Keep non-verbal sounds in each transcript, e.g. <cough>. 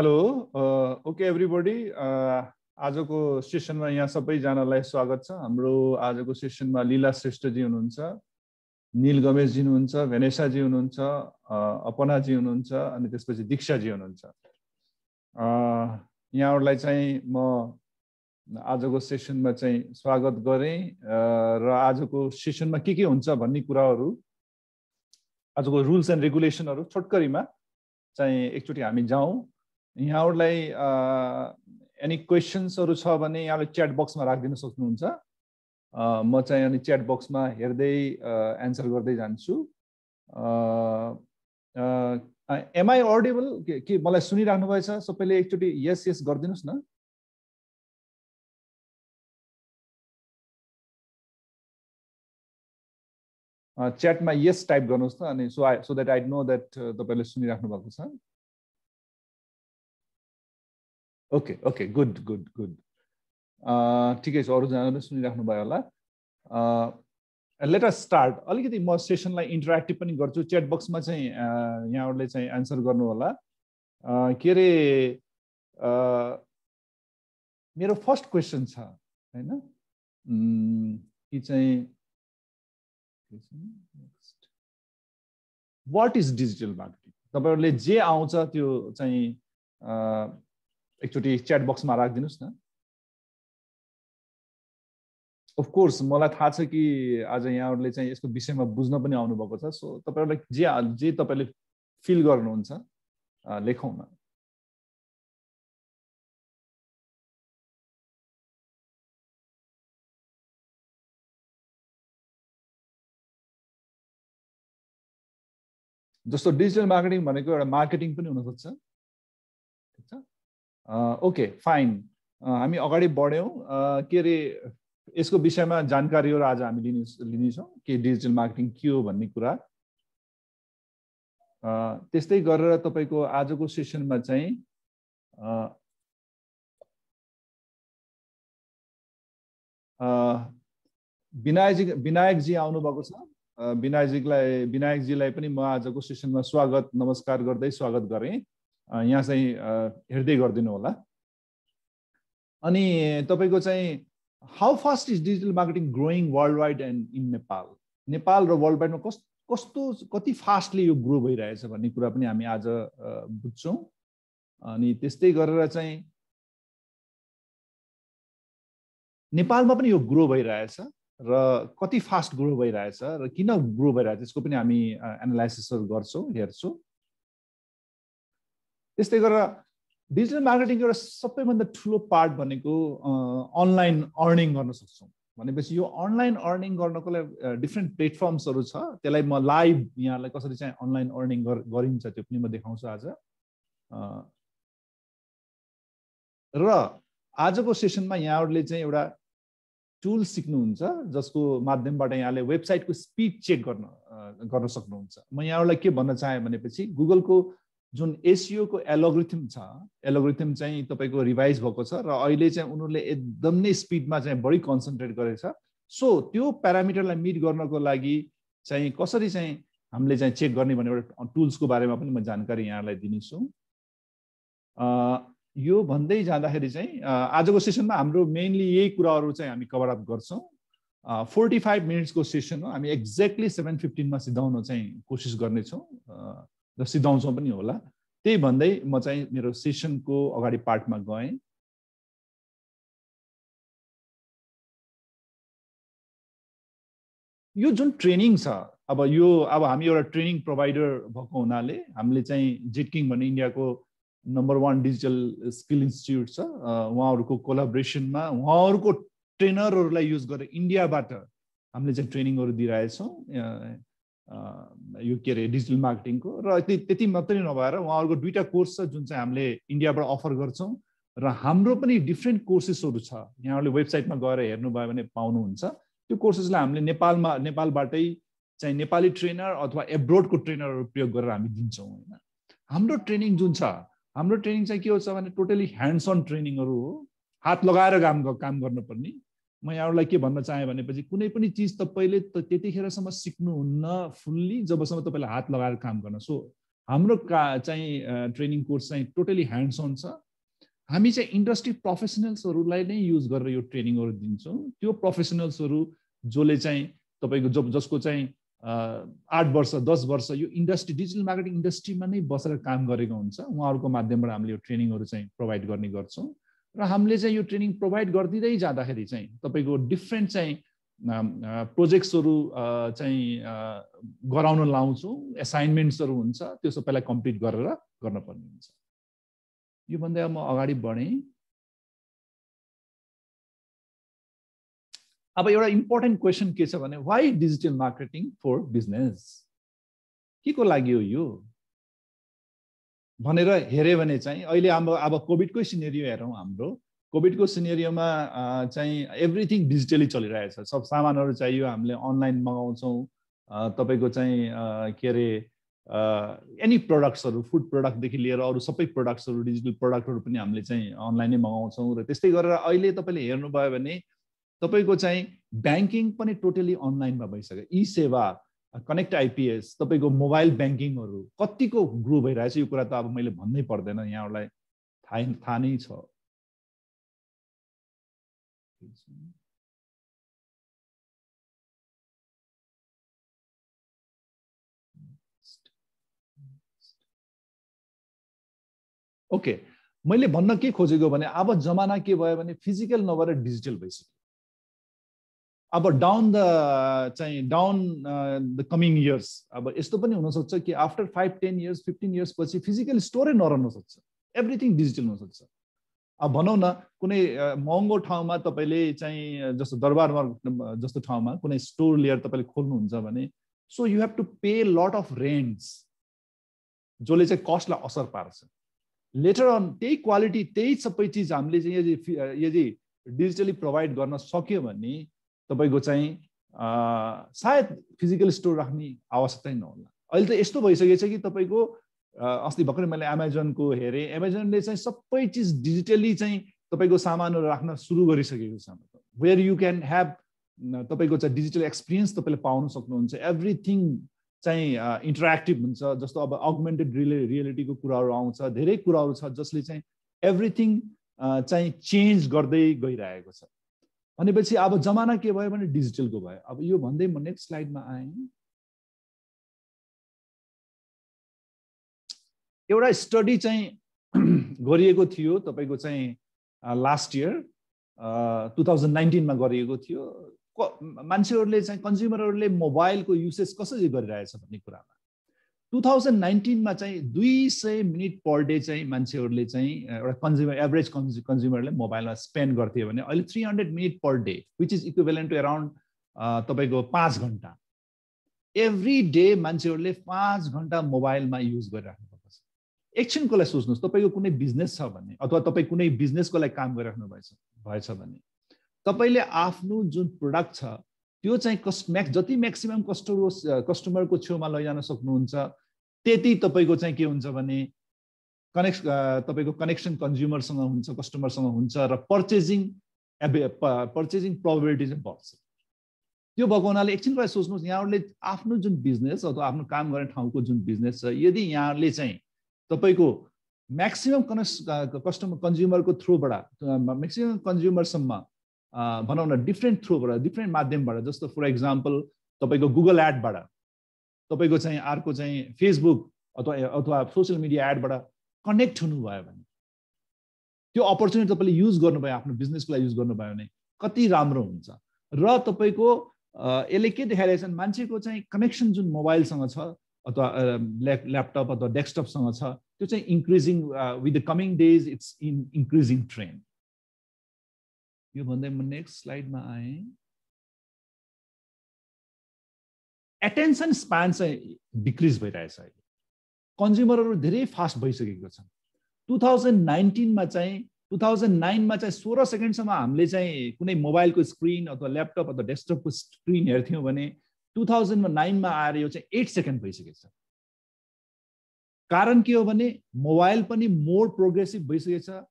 Hello okay everybody आजको सेसनमा यहाँ सबैजनालाई स्वागत छ। हाम्रो आजको सेसनमा लीला श्रेष्ठजी हुनुहुन्छ निल गमेशजी हुनुहुन्छ भेनेसाजी हुनुहुन्छ अपनाजी हुनुहुन्छ अनि त्यसपछि दीक्षाजी हुनुहुन्छ। यहाँहरूलाई चाहिँ म आजको सेसनमा चाहिँ स्वागत गरेँ। र आजको सेसनमा के के हुन्छ भन्ने कुराहरू आजको रुल्स एन्ड रेगुलेसनहरू छोटकरीमा चाहिँ एकचोटि हामी जाउँ। यहाँहरूलाई एनी क्वेसन्सहरू छ भने यहाँले च्याट बक्समा राखिदिन सक्नुहुन्छ। म चाहिँ अनि च्याट बक्समा हेर्दै एन्सर गर्दै जान्छु। एमआई अडिबल के मलाई सुनिराख्नु भएछ? सबैले एकचोटि यस यस गरिदिनुहोस् न। च्याटमा यस टाइप गर्नुहोस् त अनि so I so that I know that तपाईँले सुनिराख्नु भएको छ। Okay okay good good good ठिकै छ अरूजनाले सुनिराख्नु भयो होला। लेट अस स्टार्ट अलिकति म सेसनलाई इन्टरेक्टिभ पनि गर्छु। च्याट बक्समा चाहिँ यहाँहरूले चाहिँ एन्सर गर्नु होला। के अरे मेरो फर्स्ट क्वेसन छ होइन? कि चाहिँ वाट इज डिजिटल मार्केटिङ तपाईँहरूले जे आउँछ त्यो चाहिँ एकचोटि च्याट बक्समा राखिदिनुहोस् न। अफकोर्स मलाई थाहा छ कि आज यहाँहरूले चाहिँ यसको विषयमा बुझ्न पनि आउनुभएको छ। सो तपाईँहरूलाई जे जे तपाईँले फिल गर्नुहुन्छ लेखौँ न। जस्तो डिजिटल मार्केटिङ भनेको एउटा मार्केटिङ पनि हुनसक्छ। ओके फाइन हामी अगाडि बढ्यौँ। के अरे यसको विषयमा जानकारीहरू आज हामी लिने लिनेछौँ के डिजिटल मार्केटिङ के हो भन्ने कुरा। त्यस्तै गरेर तपाईँको आजको सेसनमा चाहिँ विनायकजी विनायकजी आउनुभएको छ। विनायकजीलाई विनायकजीलाई पनि म आजको सेसनमा स्वागत नमस्कार गर्दै स्वागत गरेँ। यहाँ चाहिँ हेर्दै गरिदिनु होला। अनि तपाईँको चाहिँ how fast is digital marketing growing world wide and in Nepal Nepal र वर्ल्ड वाइडमा कस कस्तो कति फास्टली यो ग्रो भइरहेछ भन्ने कुरा पनि हामी आज बुझ्छौँ। अनि त्यस्तै गरेर चाहिँ नेपालमा पनि यो ग्रो भइरहेछ र कति फास्ट ग्रो भइरहेछ र किन ग्रो भइरहेछ त्यसको पनि हामी एनालाइसिसहरू गर्छौँ हेर्छौँ। त्यस्तै गरेर डिजिटल मार्केटिङको एउटा सबैभन्दा ठुलो पार्ट भनेको अनलाइन अर्निङ गर्न सक्छौँ। भनेपछि यो अनलाइन अर्निङ गर्नको लागि डिफ्रेन्ट प्लेटफर्म्सहरू छ। त्यसलाई म लाइभ यहाँलाई कसरी चाहिँ अनलाइन अर्निङ गरिन्छ त्यो पनि म देखाउँछु आज। र आजको सेसनमा यहाँहरूले चाहिँ एउटा टुल सिक्नुहुन्छ जसको माध्यमबाट यहाँले वेबसाइटको स्पिड चेक गर्न गर्न सक्नुहुन्छ। म यहाँहरूलाई के भन्न चाहेँ भनेपछि गुगलको जुन एसियोको एलोग्रिथम छ एलोग्रिथम चाहिँ तपाईँको रिभाइज भएको छ र अहिले चाहिँ उनीहरूले एकदम नै स्पिडमा चाहिँ बढी कन्सन्ट्रेट गरेको छ सो त्यो प्यारामिटरलाई मिट गर्नको लागि चाहिँ कसरी चाहिँ हामीले चाहिँ चेक गर्ने भन्ने एउटा टुल्सको बारेमा पनि म जानकारी यहाँलाई दिनेछु। यो भन्दै जाँदाखेरि चाहिँ आजको सेसनमा हाम्रो मेनली यही कुराहरू चाहिँ हामी कभर अप गर्छौँ। फोर्टी फाइभ मिनट्सको सेसन हो। हामी एक्ज्याक्टली सेभेन फिफ्टिनमा सिधाउन चाहिँ कोसिस गर्नेछौँ। र सिधाउँछौँ पनि होला। त्यही भन्दै म चाहिँ मेरो सेसनको अगाडि पार्टमा गएँ। यो जुन ट्रेनिङ छ अब यो अब हामी एउटा ट्रेनिङ प्रोभाइडर भएको हुनाले हामीले चाहिँ जिटकिङ भन्ने इन्डियाको number one digital skill institute छ उहाँहरूको कोलाब्रेसनमा उहाँहरूको ट्रेनरहरूलाई युज गरेर इन्डियाबाट हामीले चाहिँ ट्रेनिङहरू दिइरहेछौँ। यो के अरे डिजिटल मार्केटिङको र त्यति मात्रै नभएर उहाँहरूको दुइटा कोर्स छ जुन चाहिँ हामीले इन्डियाबाट अफर गर्छौँ। र हाम्रो पनि डिफ्रेन्ट कोर्सेसहरू छ। यहाँहरूले वेबसाइटमा गएर हेर्नुभयो भने पाउनुहुन्छ। त्यो कोर्सेसलाई हामीले नेपालमा नेपालबाटै चाहिँ नेपाली ट्रेनर अथवा एब्रोडको ट्रेनरहरू प्रयोग गरेर हामी दिन्छौँ होइन। हाम्रो ट्रेनिङ जुन छ हाम्रो ट्रेनिङ चाहिँ के छ भने टोटली ह्यान्ड्स अन ट्रेनिङहरू हो। हात लगाएर काम काम गर्नुपर्ने। म यहाँहरूलाई के भन्न चाहेँ भनेपछि कुनै पनि चिज तपाईँले त त्यतिखेरसम्म सिक्नुहुन्न फुल्ली जबसम्म तपाईँले हात लगाएर काम गर्न। सो हाम्रो का चाहिँ ट्रेनिङ कोर्स चाहिँ टोटली ह्यान्ड्स अन छ। हामी चाहिँ इन्डस्ट्री प्रोफेसनल्सहरूलाई नै युज गरेर यो ट्रेनिङहरू दिन्छौँ। त्यो प्रोफेसनल्सहरू जसले चाहिँ तपाईँको जब जसको चाहिँ आठ वर्ष दस वर्ष यो इन्डस्ट्री डिजिटल मार्केटिङ इन्डस्ट्रीमा नै बसेर काम गरेको हुन्छ। उहाँहरूको माध्यमबाट हामीले यो ट्रेनिङहरू चाहिँ प्रोभाइड गर्ने गर्छौँ। र हामीले चाहिँ यो ट्रेनिङ प्रोभाइड गरिदिँदै जाँदाखेरि चाहिँ तपाईँको डिफ्रेन्ट चाहिँ प्रोजेक्ट्सहरू चाहिँ गराउन लाउँछौँ एसाइनमेन्ट्सहरू हुन्छ त्यो सबैलाई कम्प्लिट गरेर गर्नुपर्ने हुन्छ। यो भन्दा म अगाडि बढेँ। अब एउटा इम्पोर्टेन्ट क्वेसन के छ भने why digital marketing for business के को लागि हो यो? भनेर हेऱ्यो भने चाहिँ अहिले हाम्रो अब कोभिडकै सिनेरियो हेरौँ हाम्रो। कोभिडको सिनेरियोमा चाहिँ एभ्रिथिङ डिजिटली चलिरहेछ। सब सामानहरू चाहियो हामीले अनलाइन मगाउँछौँ। तपाईँको चाहिँ के अरे एनी प्रडक्ट्सहरू फुड प्रडक्टदेखि लिएर अरू सबै प्रडक्ट्सहरू डिजिटल प्रडक्टहरू पनि हामीले चाहिँ अनलाइनै मगाउँछौँ र त्यस्तै गरेर अहिले तपाईँले हेर्नुभयो भने तपाईँको चाहिँ ब्याङ्किङ पनि टोटली अनलाइनमा भइसक्यो। ई सेवा कनेक्ट आइपिएस तपाईँको मोबाइल ब्याङ्किङहरू कतिको ग्रो भइरहेछ? यो कुरा त अब मैले भन्नै पर्दैन। यहाँहरूलाई थाहा थाहा नै छ। ओके मैले भन्न के खोजेको भने अब जमाना के भयो भने फिजिकल नभएर डिजिटल भइसक्यो। अब डाउन द चाहिँ डाउन द कमिङ इयर्स अब यस्तो पनि हुनसक्छ कि after five ten years fifteen years पछि फिजिकल स्टोरै नरहन सक्छ। एभ्रिथिङ डिजिटल हुनसक्छ अब भनौँ न कुनै महँगो ठाउँमा तपाईँले चाहिँ जस्तो दरबारमा जस्तो ठाउँमा कुनै स्टोर लिएर तपाईँले खोल्नुहुन्छ भने so you have to pay lot of rents जसले चाहिँ कस्टलाई असर पार्छ। लेटर अन त्यही क्वालिटी त्यही सबै चिज हामीले चाहिँ यदि यदि डिजिटली प्रोभाइड गर्न सक्यो भने तपाईँको चाहिँ सायद फिजिकल स्टोर राख्ने आवश्यकता नहोला। अहिले त यस्तो भइसकेको छ कि तपाईँको अस्ति भर्खरै मैले एमाजोनको हेरेँ। एमाजोनले चाहिँ सबै चिज डिजिटली चाहिँ तपाईँको सामानहरू राख्न सुरु गरिसकेको छ। वेयर यु क्यान ह्याभ तपाईँको चाहिँ डिजिटल एक्सपिरियन्स तपाईँले पाउन सक्नुहुन्छ। एभ्रिथिङ चाहिँ इन्टरेक्टिभ हुन्छ। जस्तो अब अगमेन्टेड रिले रियलिटीको कुराहरू आउँछ धेरै कुराहरू छ जसले चाहिँ एभ्रिथिङ चाहिँ चेन्ज गर्दै गइरहेको छ। भनेपछि अब जमाना के भयो भने डिजिटलको भयो। अब यो भन्दै म नेक्स्ट स्लाइडमा आएँ। एउटा स्टडी चाहिँ <clears throat> गरिएको थियो तपाईँको चाहिँ लास्ट इयर टु थाउजन्ड नाइन्टिनमा गरिएको थियो। मान्छेहरूले चाहिँ कन्ज्युमरहरूले मोबाइलको युसेज कसरी गरिरहेछ भन्ने कुरामा। टु थाउजन्ड नाइन्टिनमा चाहिँ दुई सय मिनट पर डे चाहिँ मान्छेहरूले चाहिँ एउटा कन्ज्युमर एभरेज कन्जु कन्ज्युमरले मोबाइलमा स्पेन्ड गर्थ्यो भने अहिले three hundred minute per day which is equivalent to around तपाईँको पाँच घन्टा। एभ्री डे मान्छेहरूले पाँच घन्टा मोबाइलमा युज गरिराख्नु भएको छ। एकछिनको लागि सोच्नुहोस् तपाईँको कुनै बिजनेस छ भने अथवा तपाईँ कुनै बिजनेसको लागि काम गरिराख्नु भएछ भएछ भने तपाईँले आफ्नो जुन प्रडक्ट छ त्यो चाहिँ कस्ट म्याक्स जति म्याक्सिमम् कस्टमर कस्टमरको छेउमा लैजान सक्नुहुन्छ त्यति तपाईँको चाहिँ के हुन्छ भने कनेक्स तपाईँको कनेक्सन कन्ज्युमरसँग हुन्छ कस्टमरसँग हुन्छ र पर्चेजिङ एभे पर्चेजिङ प्रोबेबिलिटी चाहिँ बढ्छ। त्यो भएको हुनाले एकछिन कुरा सोच्नुहोस् यहाँहरूले आफ्नो जुन बिजनेस अथवा आफ्नो काम गर्ने ठाउँको जुन बिजनेस छ यदि यहाँहरूले चाहिँ तपाईँको म्याक्सिमम् कनेक्स कस्टमर कन्ज्युमरको थ्रुबाट म्याक्सिमम् कन्ज्युमरसम्म भनौँ न डिफ्रेन्ट थ्रुबाट डिफ्रेन्ट माध्यमबाट जस्तो फर इक्जाम्पल तपाईँको गुगल एडबाट तपाईँको चाहिँ अर्को चाहिँ फेसबुक अथवा अथवा सोसियल मिडिया एडबाट कनेक्ट हुनुभयो भने त्यो अपर्च्युनिटी तपाईँले युज गर्नुभयो आफ्नो बिजनेसको लागि युज गर्नुभयो भने कति राम्रो हुन्छ। र तपाईँको यसले के देखाइरहेछ भने मान्छेको चाहिँ कनेक्सन जुन मोबाइलसँग छ अथवा ल्यापटप अथवा डेस्कटपसँग छ त्यो चाहिँ increasing with the coming days it's in increasing trend यो भन्दै म नेक्स्ट स्लाइडमा आएँ। एटेन्सन स्प्यान चाहिँ डिक्रिज भइरहेछ अहिले। कन्ज्युमरहरू धेरै फास्ट भइसकेको छ टु थाउजन्ड नाइन्टिनमा चाहिँ टु थाउजन्ड नाइनमा चाहिँ सोह्र सेकेन्डसम्म हामीले चाहिँ कुनै मोबाइलको स्क्रिन अथवा ल्यापटप अथवा डेस्कटपको स्क्रिन हेर्थ्यौँ भने टु थाउजन्डमा नाइनमा आएर यो चाहिँ एट सेकेन्ड भइसकेको छ। कारण के हो भने मोबाइल पनि मोर प्रोग्रेसिभ भइसकेको छ।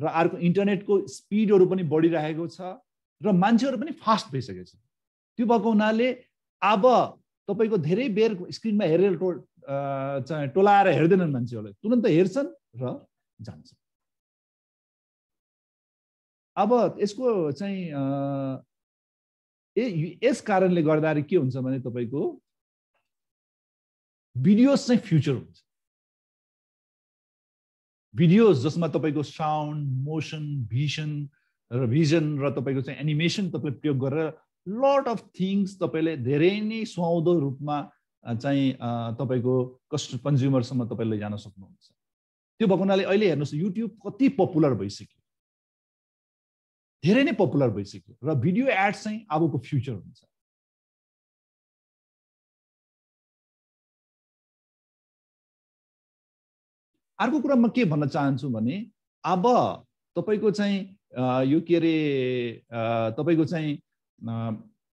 र अर्को इन्टरनेटको स्पिडहरू पनि बढिरहेको छ र मान्छेहरू पनि फास्ट भइसकेको छ। त्यो भएको हुनाले अब तपाईँको धेरै बेर स्क्रिनमा हेरेर टो टोलाएर हेर्दैनन् मान्छेहरूले तुरन्त हेर्छन् र जान्छन्। अब यसको चाहिँ ए यस कारणले गर्दाखेरि के हुन्छ भने तपाईँको भिडियोज चाहिँ फ्युचर हुन्छ। भिडियोज जसमा तपाईँको साउन्ड मोसन भिजन र भिजन र तपाईँको चाहिँ एनिमेसन तपाईँले प्रयोग गरेर लट अफ थिङ्स तपाईँले धेरै नै सुहाउँदो रूपमा चाहिँ तपाईँको कस्ट कन्ज्युमरसम्म तपाईँले जान सक्नुहुन्छ। त्यो भएको हुनाले अहिले हेर्नुहोस् युट्युब कति पपुलर भइसक्यो। धेरै नै पपुलर भइसक्यो। र भिडियो एड्स चाहिँ अबको फ्युचर हुन्छ। अर्को कुरा म के भन्न चाहन्छु भने अब तपाईँको चाहिँ यो के अरे तपाईँको चाहिँ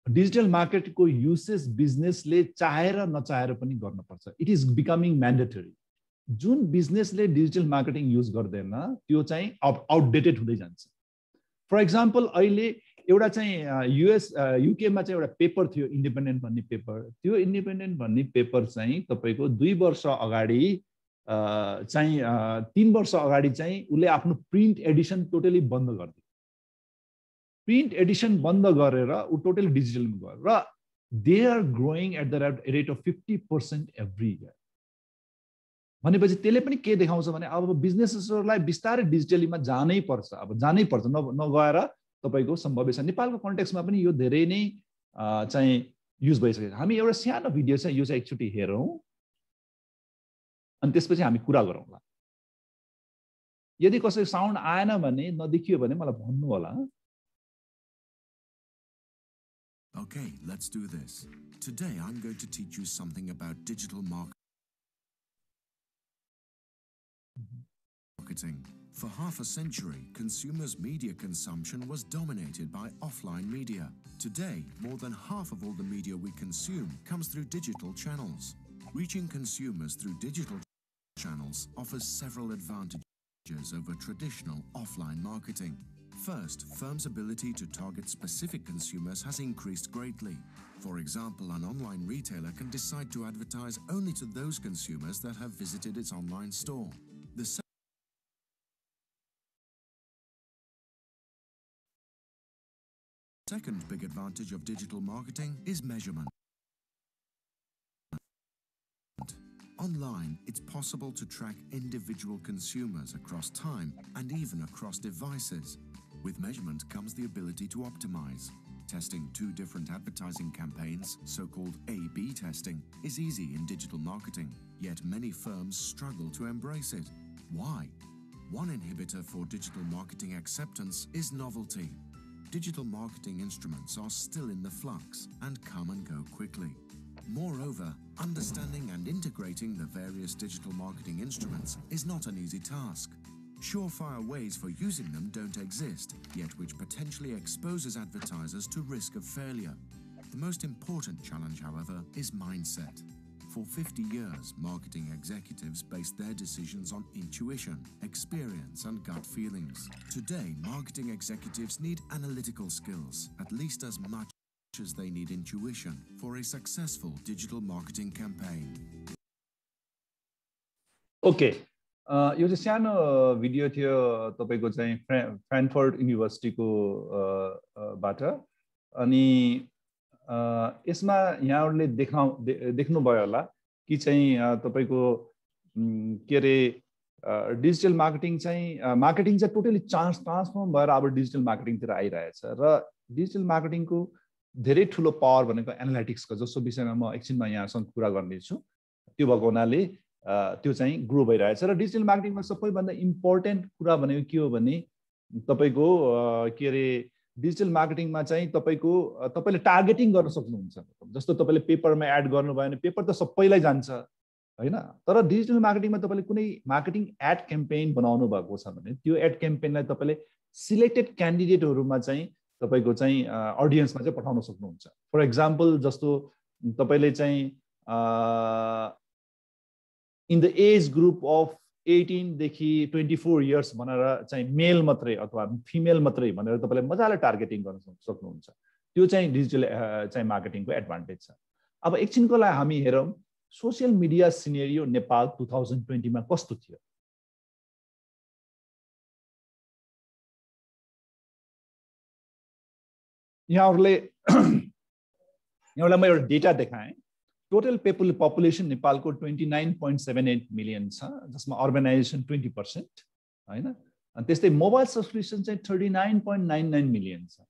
डिजिटल मार्केटको युसेस बिजनेसले चाहेर नचाहेर पनि गर्नुपर्छ। इट इज बिकमिङ म्यान्डेटरी जुन बिजनेसले डिजिटल मार्केटिङ युज गर्दैन त्यो चाहिँ आउटडेटेड हुँदै जान्छ। फर इक्जाम्पल अहिले एउटा चाहिँ युएस युकेमा चाहिँ एउटा पेपर थियो इन्डिपेन्डेन्ट भन्ने पेपर त्यो इन्डिपेन्डेन्ट भन्ने पेपर चाहिँ तपाईँको दुई वर्ष अगाडि चाहिँ तिन वर्ष अगाडि चाहिँ उसले आफ्नो प्रिन्ट एडिसन टोटली बन्द गरिदियो। प्रिन्ट एडिसन बन्द गरेर ऊ टोटली डिजिटलमा गयो र they are growing at the rate rate of fifty percent every year भनेपछि त्यसले पनि के देखाउँछ भने अब बिजनेसेसहरूलाई बिस्तारै डिजिटलीमा जानै पर्छ अब जानै पर्छ न नगएर तपाईँको सम्भव छ नेपालको कन्टेक्समा पनि यो धेरै नै चाहिँ युज भइसकेको छ। हामी एउटा सानो भिडियो छ यो चाहिँ एकचोटि हेरौँ। अनि त्यसपछि हामी कुरा गरौँला यदि कसै साउन्ड आएन भने नदेखियो भने मलाई भन्नु होला Okay, let's do this. Today I'm going to teach you something about digital marketing. For half a century, consumers' media consumption was dominated by offline media. Today, more than half of all the media we consume comes through digital channels. Reaching consumers through digital channels offers several advantages over traditional offline marketing. First, firms' ability to target specific consumers has increased greatly. For example, an online retailer can decide to advertise only to those consumers that have visited its online store. The second big advantage of digital marketing is measurement. Online, it's possible to track individual consumers across time and even across devices. With measurement comes the ability to optimize. Testing two different advertising campaigns, so called A B testing, is easy in digital marketing, yet many firms struggle to embrace it. Why? One inhibitor for digital marketing acceptance is novelty. Digital marketing instruments are still in the flux and come and go quickly. Moreover, understanding and integrating the various digital marketing instruments is not an easy task. Surefire ways for using them don't exist, yet which potentially exposes advertisers to risk of failure. The most important challenge, however, is mindset. For 50 years, marketing executives based their decisions on intuition, experience, and gut feelings. Today, marketing executives need analytical skills, at least as much as they need intuition for a successful digital marketing campaign. Okay यो चाहिँ सानो video थियो तपाईँको चाहिँ फ्रे फ्रेन्डफोर्ड युनिभर्सिटीको बाट अनि यसमा यहाँहरूले देखाउ देख्नुभयो होला कि चाहिँ तपाईँको के अरे डिजिटल मार्केटिङ चाहिँ मार्केटिङ चाहिँ टोटली चान्स ट्रान्सफर्म भएर अब डिजिटल मार्केटिङतिर आइरहेछ र डिजिटल मार्केटिङको धेरै ठुलो पावर भनेको एनालाइटिक्सको जसको विषयमा म एकछिनमा यहाँसँग कुरा गर्नेछु त्यो भएको हुनाले त्यो चाहिँ ग्रो भइरहेछ र डिजिटल मार्केटिङमा सबैभन्दा इम्पोर्टेन्ट कुरा भनेको के हो भने तपाईँको के अरे डिजिटल मार्केटिङमा चाहिँ तपाईँको तपाईँले टार्गेटिङ गर्न सक्नुहुन्छ। जस्तो तपाईँले पेपरमा एड गर्नुभयो भने पेपर त सबैलाई जान्छ होइन? तर डिजिटल मार्केटिङमा तपाईँले कुनै मार्केटिङ एड क्याम्पेन बनाउनु भएको छ भने त्यो एड क्याम्पेनलाई तपाईँले सिलेक्टेड क्यान्डिडेटहरूमा चाहिँ तपाईँको चाहिँ अडियन्समा चाहिँ पठाउन सक्नुहुन्छ। फर इक्जाम्पल जस्तो तपाईँले चाहिँ in the age group of एटिनदेखि twenty four years भनेर चाहिँ मेल मात्रै अथवा फिमेल मात्रै भनेर तपाईँले मजाले टार्गेटिङ गर्न सक्नुहुन्छ। त्यो चाहिँ डिजिटल चाहिँ मार्केटिङको एडभान्टेज छ। अब एकछिनको लागि हामी हेरौँ social media scenario Nepal two thousand ट्वेन्टीमा कस्तो थियो? यहाँहरूले <clears throat> यहाँलाई म एउटा डेटा देखाएँ। टोटल पेपुल पपुलेसन नेपालको twenty nine point seven eight million छ जसमा अर्गनाइजेसन ट्वेन्टी पर्सेन्ट होइन? अनि त्यस्तै मोबाइल सब्सक्रिप्सन चाहिँ thirty nine point nine nine million छ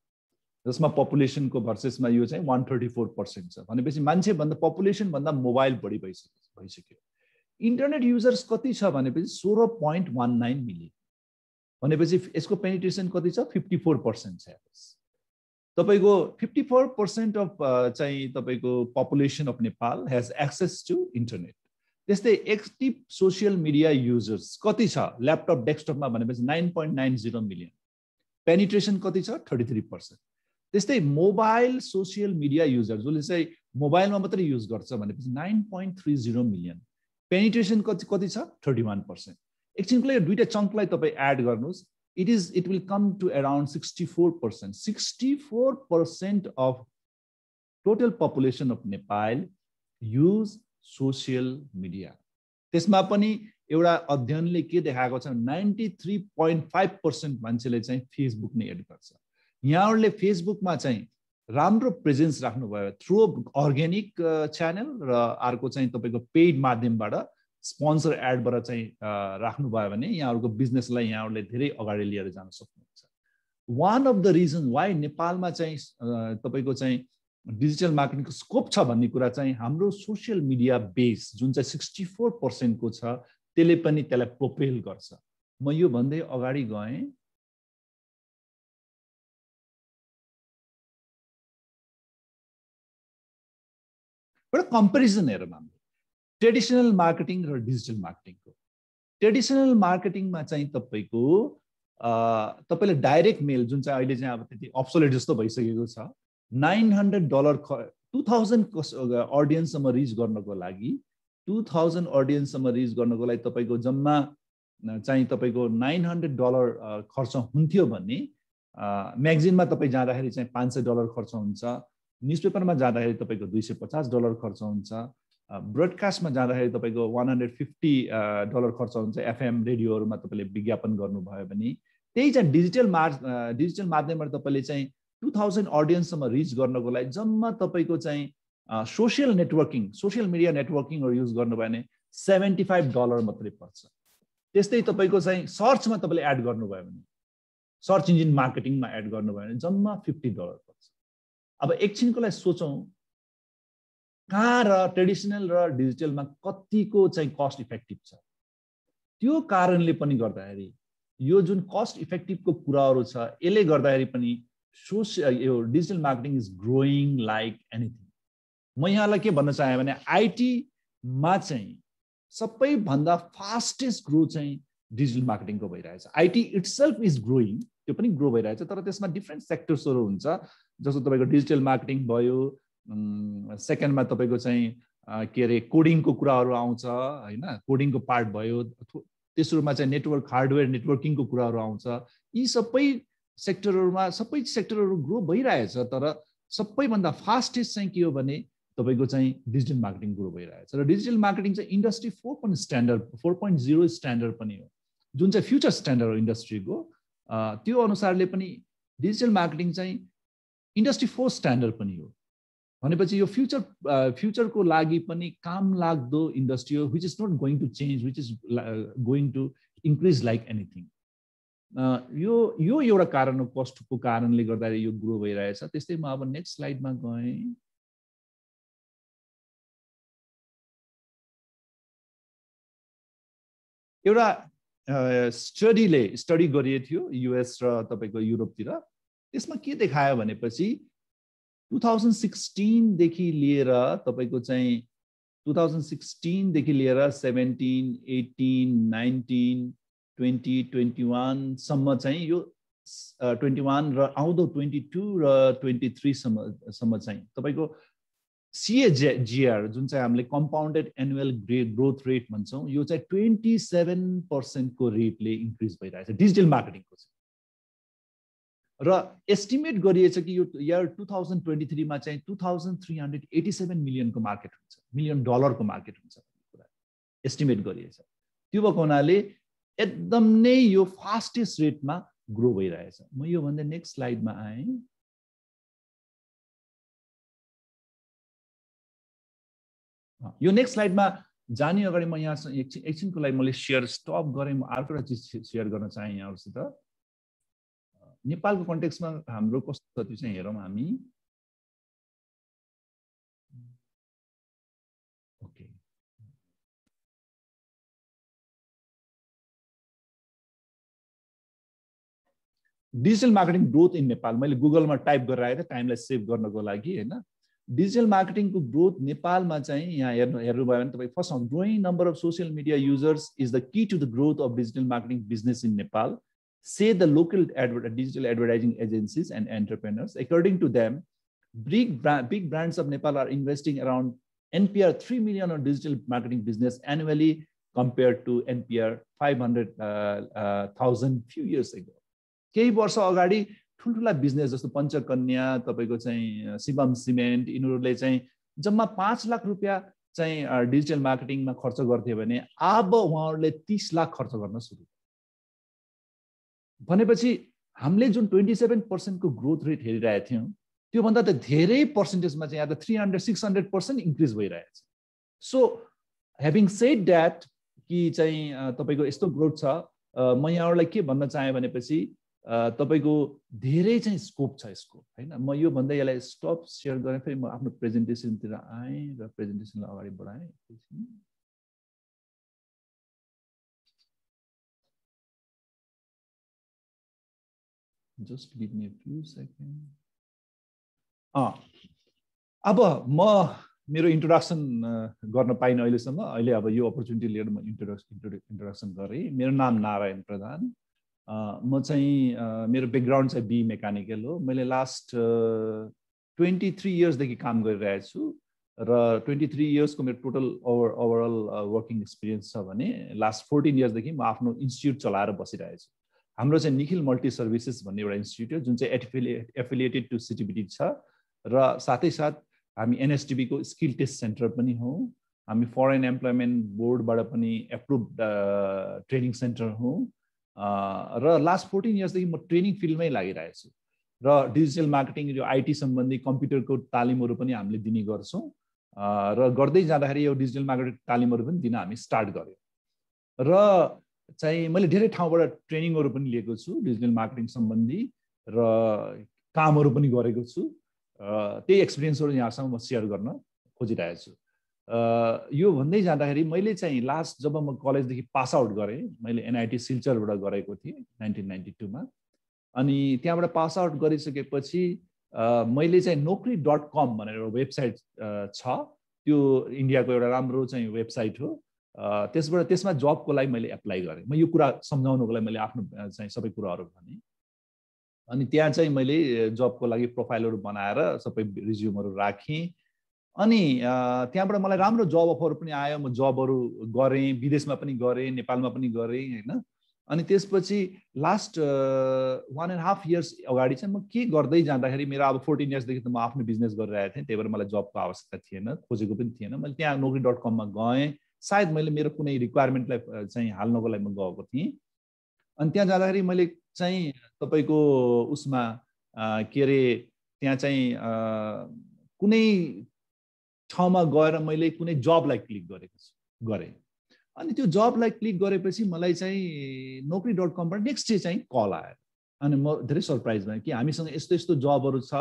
जसमा पपुलेसनको भर्सेसमा यो चाहिँ वान थर्टी फोर पर्सेन्ट छ। भनेपछि मान्छेभन्दा पपुलेसनभन्दा मोबाइल बढी भइसक्यो भइसक्यो। इन्टरनेट युजर्स कति छ भनेपछि सोह्र पोइन्ट वान नाइन मिलियन भनेपछि यसको पेनिट्रेसन कति छ? फिफ्टी फोर पर्सेन्ट छ। तपाईँको फिफ्टी फोर पर्सेन्ट अफ चाहिँ तपाईँको population of Nepal has access to internet त्यस्तै एक्टिभ सोसियल मिडिया युजर्स कति छ? ल्यापटप डेस्कटपमा भनेपछि nine point nine zero million penetration कति छ? थर्टी थ्री पर्सेन्ट त्यस्तै मोबाइल सोसियल मिडिया युजर जसले चाहिँ मोबाइलमा मात्रै युज गर्छ भनेपछि nine point three zero million penetration कति कति छ? थर्टी वान पर्सेन्ट एकछिनको लागि दुइटा चङ्कलाई तपाईँ एड गर्नुहोस्। It is it will come to around 64%. 64% of total population of Nepal use social media. त्यसमा पनि एउटा अध्ययनले के देखाएको छ ninety three point five percent मान्छेले चाहिँ फेसबुक नै एड गर्छ यहाँहरूले फेसबुकमा चाहिँ राम्रो प्रेजेन्स राख्नुभयो थ्रु अर्ग्यानिक च्यानल र अर्को चाहिँ तपाईँको पेड माध्यमबाट स्पोन्सर एडबाट चाहिँ राख्नुभयो भने यहाँहरूको बिजनेसलाई यहाँहरूले धेरै अगाडि लिएर जान सक्नुहुन्छ। One of the reason why नेपालमा चाहिँ तपाईँको चाहिँ डिजिटल मार्केटिङको स्कोप छ भन्ने कुरा चाहिँ हाम्रो सोसियल मिडिया बेस जुन चाहिँ सिक्सटी फोर पर्सेन्टको छ त्यसले पनि त्यसलाई प्रोपेल गर्छ। म यो भन्दै अगाडि गएँ। एउटा कम्पेरिजन हेरौँ हाम्रो ट्रेडिसनल मार्केटिङ र डिजिटल मार्केटिङको ट्रेडिसनल मार्केटिङमा चाहिँ तपाईँको तपाईँले डाइरेक्ट मेल जुन चाहिँ अहिले चाहिँ अब त्यति अप्सोलेट जस्तो भइसकेको छ नाइन हन्ड्रेड डलर ख टु थाउजन्ड अडियन्ससम्म रिच गर्नको लागि टु थाउजन्ड अडियन्ससम्म रिच गर्नको लागि तपाईँको जम्मा चाहिँ तपाईँको नाइन हन्ड्रेड डलर खर्च हुन्थ्यो भने म्यागजिनमा तपाईँ जाँदाखेरि चाहिँ पाँच सय डलर खर्च हुन्छ न्युज पेपरमा जाँदाखेरि तपाईँको दुई सय पचास डलर खर्च हुन्छ ब्रोडकास्टमा जाँदाखेरि तपाईँको वान हन्ड्रेड फिफ्टी डलर खर्च हुन्छ एफएम रेडियोहरूमा तपाईँले विज्ञापन गर्नुभयो भने त्यही चाहिँ डिजिटल मार् डिजिटल माध्यमबाट तपाईँले चाहिँ टु थाउजन्ड अडियन्ससम्म रिच गर्नको लागि जम्मा तपाईँको चाहिँ सोसियल नेटवर्किङ सोसियल मिडिया नेटवर्किङहरू युज गर्नुभयो भने सेभेन्टी फाइभ डलर मात्रै पर्छ। त्यस्तै तपाईँको चाहिँ सर्चमा तपाईँले एड गर्नुभयो भने सर्च इन्जिन मार्केटिङमा एड गर्नुभयो भने जम्मा फिफ्टी डलर पर्छ। अब एकछिनको लागि सोचौँ कहाँ र ट्रेडिसनल र डिजिटलमा कतिको चाहिँ कस्ट इफेक्टिभ छ? त्यो कारणले पनि गर्दाखेरि यो जुन कस्ट इफेक्टिभको कुराहरू छ यसले गर्दाखेरि पनि सोसियल यो digital marketing is growing like anything. म यहाँलाई के भन्न चाहेँ भने आइटीमा चाहिँ सबैभन्दा फास्टेस्ट ग्रो चाहिँ डिजिटल मार्केटिङको भइरहेछ। आइटी इट्सेल्फ इज ग्रोइङ त्यो पनि ग्रो भइरहेछ तर त्यसमा डिफ्रेन्ट सेक्टर्सहरू हुन्छ जस्तो तपाईँको डिजिटल मार्केटिङ भयो सेकेन्डमा तपाईँको चाहिँ के अरे कोडिङको कुराहरू आउँछ होइन? कोडिङको पार्ट भयो तेस्रोमा चाहिँ नेटवर्क हार्डवेयर नेटवर्किङको कुराहरू आउँछ। यी सबै सेक्टरहरूमा सबै सेक्टरहरू ग्रो भइरहेछ तर सबैभन्दा फास्टेस्ट चाहिँ के हो भने तपाईँको चाहिँ डिजिटल मार्केटिङ ग्रो भइरहेछ। र डिजिटल मार्केटिङ चाहिँ industry four point standard four point zero standard पनि हो। जुन चाहिँ फ्युचर स्ट्यान्डर्ड हो इन्डस्ट्रीको त्यो अनुसारले पनि डिजिटल मार्केटिङ चाहिँ इन्डस्ट्री फोर स्ट्यान्डर्ड पनि हो। भनेपछि यो फ्युचर फ्युचरको लागि पनि काम लाग्दो इन्डस्ट्री हो which is not going to change which is going to increase like anything यो यो एउटा कारण हो कस्टको कारणले गर्दाखेरि यो ग्रो भइरहेछ। त्यस्तै म अब नेक्स्ट स्लाइडमा गएँ। एउटा स्टडीले स्टडी गरिएको थियो युएस र तपाईँको युरोपतिर। त्यसमा के देखायो भनेपछि टु थाउजन्ड सिक्सटिनदेखि लिएर तपाईँको चाहिँ टु थाउजन्ड सिक्सटिनदेखि लिएर seventeen eighteen nineteen twenty twenty वानसम्म चाहिँ यो ट्वेन्टी वान र आउँदो ट्वेन्टी टू र ट्वेन्टी थ्रीसम्म सम्म चाहिँ तपाईँको सिए जिआर जुन चाहिँ हामीले compounded annual grey growth rate भन्छौँ यो चाहिँ ट्वेन्टी सेभेन पर्सेन्टको रेटले इन्क्रिज भइरहेछ। डिजिटल मार्केटिङको चाहिँ। र एस्टिमेट गरिएछ कि यो इयर टु थाउजन्ड ट्वेन्टी थ्रीमा चाहिँ two thousand three hundred eighty seven मिलियनको market हुन्छ मिलियन डलरको मार्केट हुन्छ कुरा एस्टिमेट गरिएछ। त्यो भएको हुनाले एकदम नै यो फास्टेस्ट रेटमा ग्रो भइरहेछ। म यो भन्दा नेक्स्ट स्लाइडमा आएँ। यो नेक्स्ट स्लाइडमा जाने अगाडि म यहाँ एकछिन एकछिनको लागि मैले सेयर स्टप गरेँ। म अर्को एउटा चिज सेयर गर्न चाहेँ यहाँहरूसित। नेपालको कन्टेक्समा हाम्रो कस्तो छ त्यो चाहिँ हेरौँ हामी। Okay. Digital marketing growth in Nepal. मैले गुगलमा टाइप गरेर आएँ त टाइमलाई सेभ गर्नको लागि होइन? डिजिटल मार्केटिङको ग्रोथ नेपालमा चाहिँ यहाँ हेर्नु हेर्नुभयो भने तपाईँ first growing number of social media users is the key to the growth of digital marketing business in Nepal. Say the local adver- digital advertising agencies and entrepreneurs. According to them, big, brand, big brands of Nepal are investing around NPR 3 million on digital marketing business annually compared to NPR 500,000 uh, uh, few years ago. केही वर्ष अगाडि ठुल्ठुला business जस्तो पञ्चकन्या तपाईँको चाहिँ Shivam cement यिनीहरूले चाहिँ जम्मा पाँच लाख रुपियाँ चाहिँ डिजिटल मार्केटिङमा खर्च गर्थ्यो भने अब उहाँहरूले तिस लाख खर्च गर्न सुरु भनेपछि हामीले जुन ट्वेन्टी सेभेन पर्सेन्टको ग्रोथ रेट हेरिरहेको थियौँ त्योभन्दा त धेरै पर्सेन्टेजमा चाहिँ यहाँ त three hundred six hundred percent increase भइरहेछ सो ह्याभिङ सेड द्याट कि चाहिँ तपाईँको यस्तो ग्रोथ छ म यहाँहरूलाई के भन्न चाहेँ भनेपछि तपाईँको धेरै चाहिँ स्कोप छ यसको होइन? म यो भन्दा यसलाई स्टप सेयर गरेँ फेरि म आफ्नो प्रेजेन्टेसनतिर आएँ र प्रेजेन्टेसनलाई अगाडि बढाएँ। Just give me few second अब म मेरो इन्ट्रोडक्सन गर्न पाइनँ अहिलेसम्म। अहिले अब यो अपर्च्युनिटी लिएर म इन्ट्रोडक्स इन्ट्रोडक्सन गरेँ। मेरो नाम नारायण प्रधान। म चाहिँ मेरो ब्याकग्राउन्ड चाहिँ बी मेकानिकल हो। मैले लास्ट ट्वेन्टी थ्री इयर्सदेखि काम गरिरहेको छु र ट्वेन्टी थ्री इयर्सको मेरो total over overall working experience छ भने लास्ट फोर्टिन इयर्सदेखि म आफ्नो इन्स्टिट्युट चलाएर बसिरहेको छु। हाम्रो चाहिँ निखिल मल्टी सर्भिसेस भन्ने एउटा इन्स्टिट्युट हो जुन चाहिँ एफिलिए एफिलिएटेड टु सिटिबिटी छ। र साथै साथ हामी एनएसटिबीको स्किल टेस्ट सेन्टर पनि हौँ। हामी फरेन एम्प्लोइमेन्ट बोर्डबाट पनि एप्रुभ ट्रेनिङ सेन्टर हौँ। र लास्ट फोर्टिन इयर्सदेखि म ट्रेनिङ फिल्डमै लागिरहेको छु र डिजिटल मार्केटिङ यो आइटी सम्बन्धी कम्प्युटरको तालिमहरू पनि हामीले दिने गर्छौँ। र गर्दै जाँदाखेरि यो डिजिटल मार्केटिङ तालिमहरू पनि दिन हामी स्टार्ट गऱ्यौँ। र चाहिँ मैले धेरै ठाउँबाट ट्रेनिङहरू पनि लिएको छु डिजिटल मार्केटिङ सम्बन्धी र कामहरू पनि गरेको छु। त्यही एक्सपिरियन्सहरू यहाँसँग म सेयर गर्न खोजिरहेको छु। यो भन्दै जाँदाखेरि मैले चाहिँ लास्ट जब म कलेजदेखि पास आउट गरेँ मैले एनआइटी सिल्चरबाट गरेको थिएँ नाइन्टिन नाइन्टी टूमा अनि त्यहाँबाट पास आउट गरिसकेपछि मैले चाहिँ नोकरी डट कम भनेर एउटा वेबसाइट छ। त्यो इन्डियाको एउटा राम्रो चाहिँ वेबसाइट हो। त्यसबाट त्यसमा जबको लागि मैले एप्लाई गरेँ। म यो कुरा सम्झाउनुको लागि मैले आफ्नो चाहिँ सबै कुराहरू भनेँ। अनि त्यहाँ चाहिँ मैले जबको लागि प्रोफाइलहरू बनाएर सबै रिज्युमहरू राखेँ। अनि त्यहाँबाट मलाई राम्रो जब अफर पनि आयो। म जबहरू गरेँ विदेशमा पनि गरेँ नेपालमा पनि गरेँ होइन। अनि त्यसपछि last one and half years अगाडि चाहिँ म के गर्दै जाँदाखेरि मेरो अब फोर्टिन इयर्सदेखि त म आफ्नो बिजनेस गरिरहेको थिएँ। त्यही भएर मलाई जबको आवश्यकता थिएन खोजेको पनि थिएन। मैले त्यहाँ नोकरी डट कममा गएँ। सायद मैले मेरो कुनै रिक्वायरमेन्टलाई चाहिँ हाल्नको लागि म गएको थिएँ। अनि त्यहाँ जाँदाखेरि मैले चाहिँ तपाईँको उसमा के अरे त्यहाँ चाहिँ कुनै ठाउँमा गएर मैले कुनै जबलाई क्लिक गरेको छु गरेँ। अनि त्यो जबलाई क्लिक गरेपछि मलाई चाहिँ नोकरी डट कमबाट नेक्स्ट डे चाहिँ कल आयो। अनि म धेरै सरप्राइज भएँ कि हामीसँग यस्तो यस्तो जबहरू छ।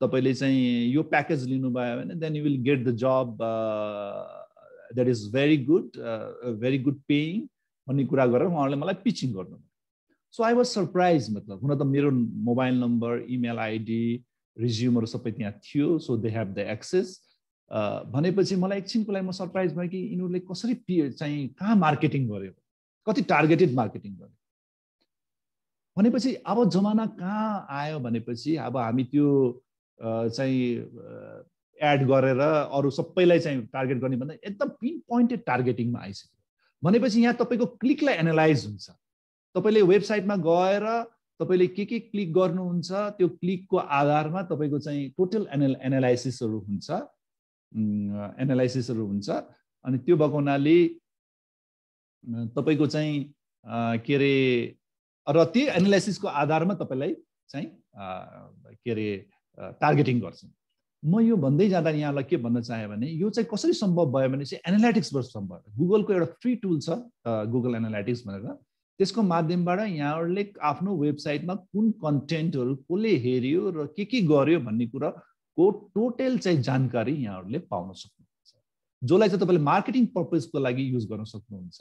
तपाईँले चाहिँ यो प्याकेज लिनुभयो भने then you will get the job that is very good very good paying भन्ने कुरा गरेर उहाँहरूले मलाई पिचिङ गर्नु सो आई वाज सरप्राइज मतलब हुन त मेरो मोबाइल नम्बर इमेल आइडी रिज्युमहरू सबै त्यहाँ थियो so they have the access भनेपछि मलाई एकछिनको लागि म सरप्राइज भएँ कि यिनीहरूले कसरी पि चाहिँ कहाँ मार्केटिङ गर्यो? कति टार्गेटेड मार्केटिङ गर्यो? भनेपछि अब जमाना कहाँ आयो भनेपछि अब हामी त्यो चाहिँ एड गरेर अरू सबैलाई चाहिँ टार्गेट गर्ने भन्दा एकदम पिन पोइन्टेड टार्गेटिङमा आइसक्यो। भनेपछि यहाँ तपाईँको क्लिकलाई एनालाइज हुन्छ। तपाईँले वेबसाइटमा गएर तपाईँले के के क्लिक गर्नुहुन्छ त्यो क्लिकको आधारमा तपाईँको चाहिँ टोटल एनाल एनालाइसिसहरू हुन्छ। एनालाइसिसहरू हुन्छ। अनि त्यो भएको हुनाले तपाईँको चाहिँ के अरे र त्यो एनालाइसिसको आधारमा तपाईँलाई चाहिँ के अरे टार्गेटिङ गर्छ म यो भन्दै जाँदा यहाँलाई के भन्न चाहेँ भने यो चाहिँ कसरी सम्भव भयो भने चाहिँ एनालाइटिक्सबाट सम्भव गुगलको एउटा फ्री टुल छ गुगल एनालाइटिक्स भनेर। त्यसको माध्यमबाट यहाँहरूले आफ्नो वेबसाइटमा कुन कन्टेन्टहरू कसले हेऱ्यो र के के गर्यो भन्ने कुराको टोटल चाहिँ जानकारी यहाँहरूले पाउन सक्नुहुन्छ। जसलाई चाहिँ तपाईँले मार्केटिङ पर्पजको लागि युज गर्न सक्नुहुन्छ।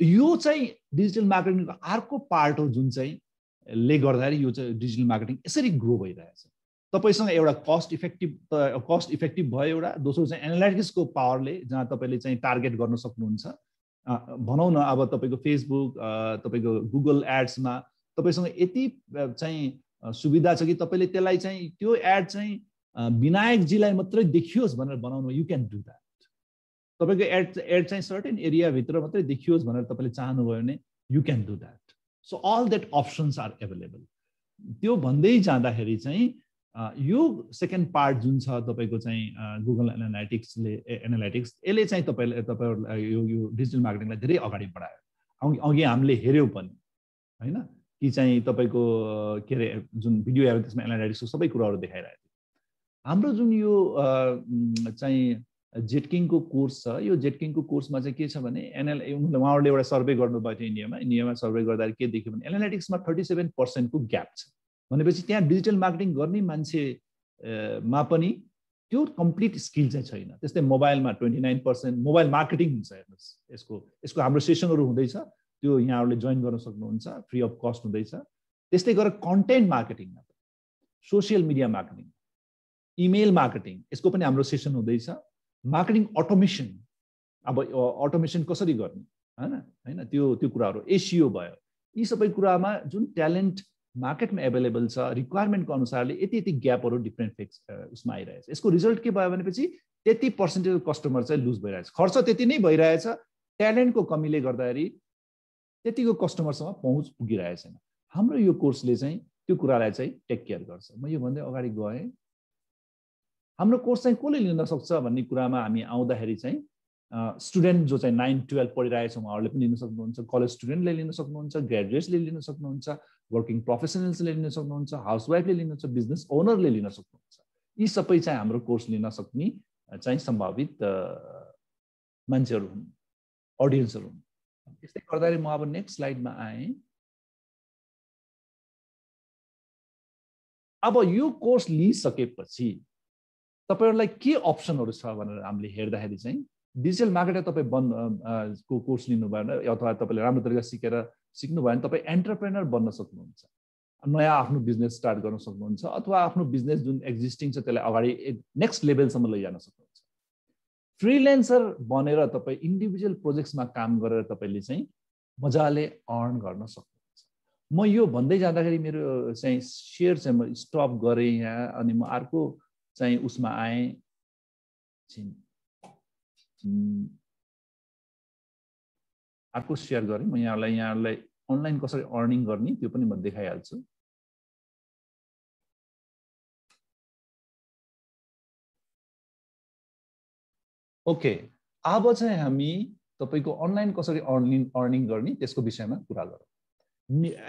यो चाहिँ डिजिटल मार्केटिङको अर्को पार्ट हो जुन चाहिँ ले गर्दाखेरि यो चाहिँ डिजिटल मार्केटिङ यसरी ग्रो भइरहेछ। तपाईँसँग एउटा कस्ट इफेक्टिभ कस्ट इफेक्टिभ भयो एउटा दोस्रो चाहिँ एनालाइटिक्सको पावरले जहाँ तपाईँले चाहिँ टार्गेट गर्न सक्नुहुन्छ। भनौँ न अब तपाईँको फेसबुक तपाईँको गुगल एड्समा तपाईँसँग यति चाहिँ सुविधा छ कि तपाईँले त्यसलाई चाहिँ त्यो एड चाहिँ विनायकजीलाई मात्रै देखियोस् भनेर बनाउनु यु क्यान डु द्याट तपाईँको एड एड चाहिँ सर्टेन एरियाभित्र मात्रै देखियोस् भनेर तपाईँले चाहनुभयो भने you can do that so all that options are available त्यो भन्दै जाँदाखेरि चाहिँ यो सेकेन्ड पार्ट जुन छ तपाईँको चाहिँ गुगल एनालाइटिक्सले एनालाइटिक्स यसले चाहिँ तपाईँले तपाईँहरूलाई यो यो डिजिटल मार्केटिङलाई धेरै अगाडि बढायो। अघि अघि हामीले हेऱ्यौँ पनि होइन? कि चाहिँ तपाईँको के अरे जुन भिडियो हेऱ्यो त्यसमा एनालाइटिक्सको सबै कुराहरू देखाइरहेको हाम्रो जुन यो चाहिँ जेटकिङको कोर्स छ यो जेटकिङको कोर्समा चाहिँ के छ भने एनएल उहाँहरूले एउटा सर्वे गर्नुभएको थियो इन्डियामा इन्डियामा सर्वे गर्दाखेरि के देख्यो भने एनालाइटिक्समा थर्टी सेभेन पर्सेन्टको ग्याप छ। भनेपछि त्यहाँ डिजिटल मार्केटिङ गर्ने मान्छेमा पनि त्यो कम्प्लिट स्किल चाहिँ छैन। त्यस्तै मोबाइलमा twenty nine percent mobile marketing हुन्छ हेर्नुहोस्। यसको यसको हाम्रो सेसनहरू हुँदैछ। त्यो यहाँहरूले जोइन गर्न सक्नुहुन्छ। फ्री अफ कस्ट हुँदैछ। त्यस्तै गरेर content मार्केटिङमा social media marketing email marketing यसको पनि हाम्रो सेसन हुँदैछ। मार्केटिङ अटोमेसन अब अटोमेसन कसरी गर्ने? होइन होइन त्यो त्यो कुराहरू एसियो भयो। यी सबै कुरामा जुन ट्यालेन्ट मार्केटमा एभाइलेबल छ रिक्वायरमेन्टको अनुसारले यति यति ग्यापहरू डिफ्रेन्ट फिक्स उसमा आइरहेछ। यसको रिजल्ट के भयो भनेपछि त्यति पर्सेन्टेज कस्टमर चाहिँ लुज भइरहेछ। खर्च त्यति नै भइरहेछ ट्यालेन्टको कमीले गर्दाखेरि त्यतिको कस्टमरसँग पहुँच पुगिरहेको छैन हाम्रो यो कोर्सले चाहिँ त्यो कुरालाई चाहिँ टेक केयर गर्छ। म यो भन्दै अगाडि गएँ। हाम्रो कोर्स चाहिँ कसले लिन सक्छ भन्ने कुरामा हामी आउँदाखेरि चाहिँ स्टुडेन्ट जो चाहिँ नाइन टुवेल्भ पढिरहेको छ उहाँहरूले पनि लिन सक्नुहुन्छ। कलेज स्टुडेन्टले लिन सक्नुहुन्छ ग्रेजुएट्सले लिन सक्नुहुन्छ वर्किङ प्रोफेसनल्सले लिन सक्नुहुन्छ हाउसवाइफले लिन सक्छ बिजनेस ओनरले लिन सक्नुहुन्छ। यी सबै चाहिँ हाम्रो कोर्स लिन सक्ने चाहिँ सम्भावित मान्छेहरू हुन् अडियन्सहरू हुन्। त्यस्तै गर्दाखेरि म अब नेक्स्ट स्लाइडमा आएँ। अब यो कोर्स लिइसकेपछि तपाईँहरूलाई के अप्सनहरू छ भनेर हामीले हेर्दाखेरि चाहिँ डिजिटल मार्केटर तपाईँ बन्द को कोर्स लिनुभयो भने अथवा तपाईँले राम्रो तरिका सिकेर सिक्नुभयो भने तपाईँ एन्टरप्रेनर बन्न सक्नुहुन्छ। नयाँ आफ्नो बिजनेस स्टार्ट गर्न सक्नुहुन्छ अथवा आफ्नो बिजनेस जुन एक्जिस्टिङ छ त्यसलाई अगाडि नेक्स्ट लेभलसम्म लैजान सक्नुहुन्छ। फ्रिलेन्सर बनेर तपाईँ इन्डिभिजुअल प्रोजेक्ट्समा काम गरेर तपाईँले चाहिँ मजाले अर्न गर्न सक्नुहुन्छ। म यो भन्दै जाँदाखेरि मेरो चाहिँ सेयर चाहिँ म स्टप गरेँ यहाँ अनि म अर्को चाहिँ उसमा आएँ। अर्को सेयर गरेँ। म यहाँलाई यहाँलाई अनलाइन कसरी अर्निङ गर्ने त्यो पनि म देखाइहाल्छु। ओके अब चाहिँ हामी तपाईँको अनलाइन कसरी अर्निङ अर्निङ गर्ने त्यसको विषयमा कुरा गरौँ।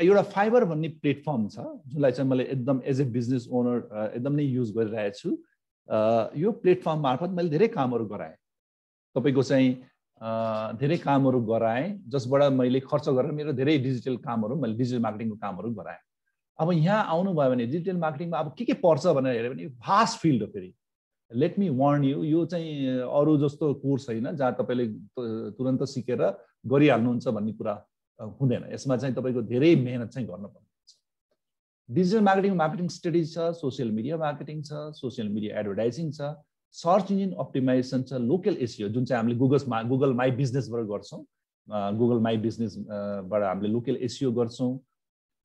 एउटा फाइबर भन्ने प्लेटफर्म छ जसलाई चाहिँ मैले एकदम एज ए बिजनेस ओनर एकदम नै युज गरिरहेको छु यो प्लेटफर्म मार्फत मैले धेरै कामहरू गराएँ। तपाईँको चाहिँ धेरै कामहरू गराएँ जसबाट मैले खर्च गरेर मेरो धेरै डिजिटल कामहरू मैले डिजिटल मार्केटिङको कामहरू गराएँ। अब यहाँ आउनुभयो भने डिजिटल मार्केटिङमा अब के के पर्छ भनेर हेऱ्यो भने भास्ट फिल्ड हो फेरि। लेट मी वार्न यु यो चाहिँ अरू जस्तो कोर्स होइन जहाँ तपाईँले तुरन्त सिकेर गरिहाल्नुहुन्छ भन्ने कुरा हुँदैन। यसमा चाहिँ तपाईँको धेरै मेहनत चाहिँ गर्नुपर्ने हुन्छ। डिजिटल मार्केटिङ मार्केटिङ स्टडिज छ सोसियल मिडिया मार्केटिङ छ सोसियल मिडिया एडभर्टाइजिङ छ सर्च इन्जिन अप्टिमाइजेसन छ लोकल एसियो जुन चाहिँ हामीले गुगल्समा गुगल माई बिजनेसबाट गर्छौँ गुगल माई बिजनेसबाट हामीले लोकल एसियो गर्छौँ।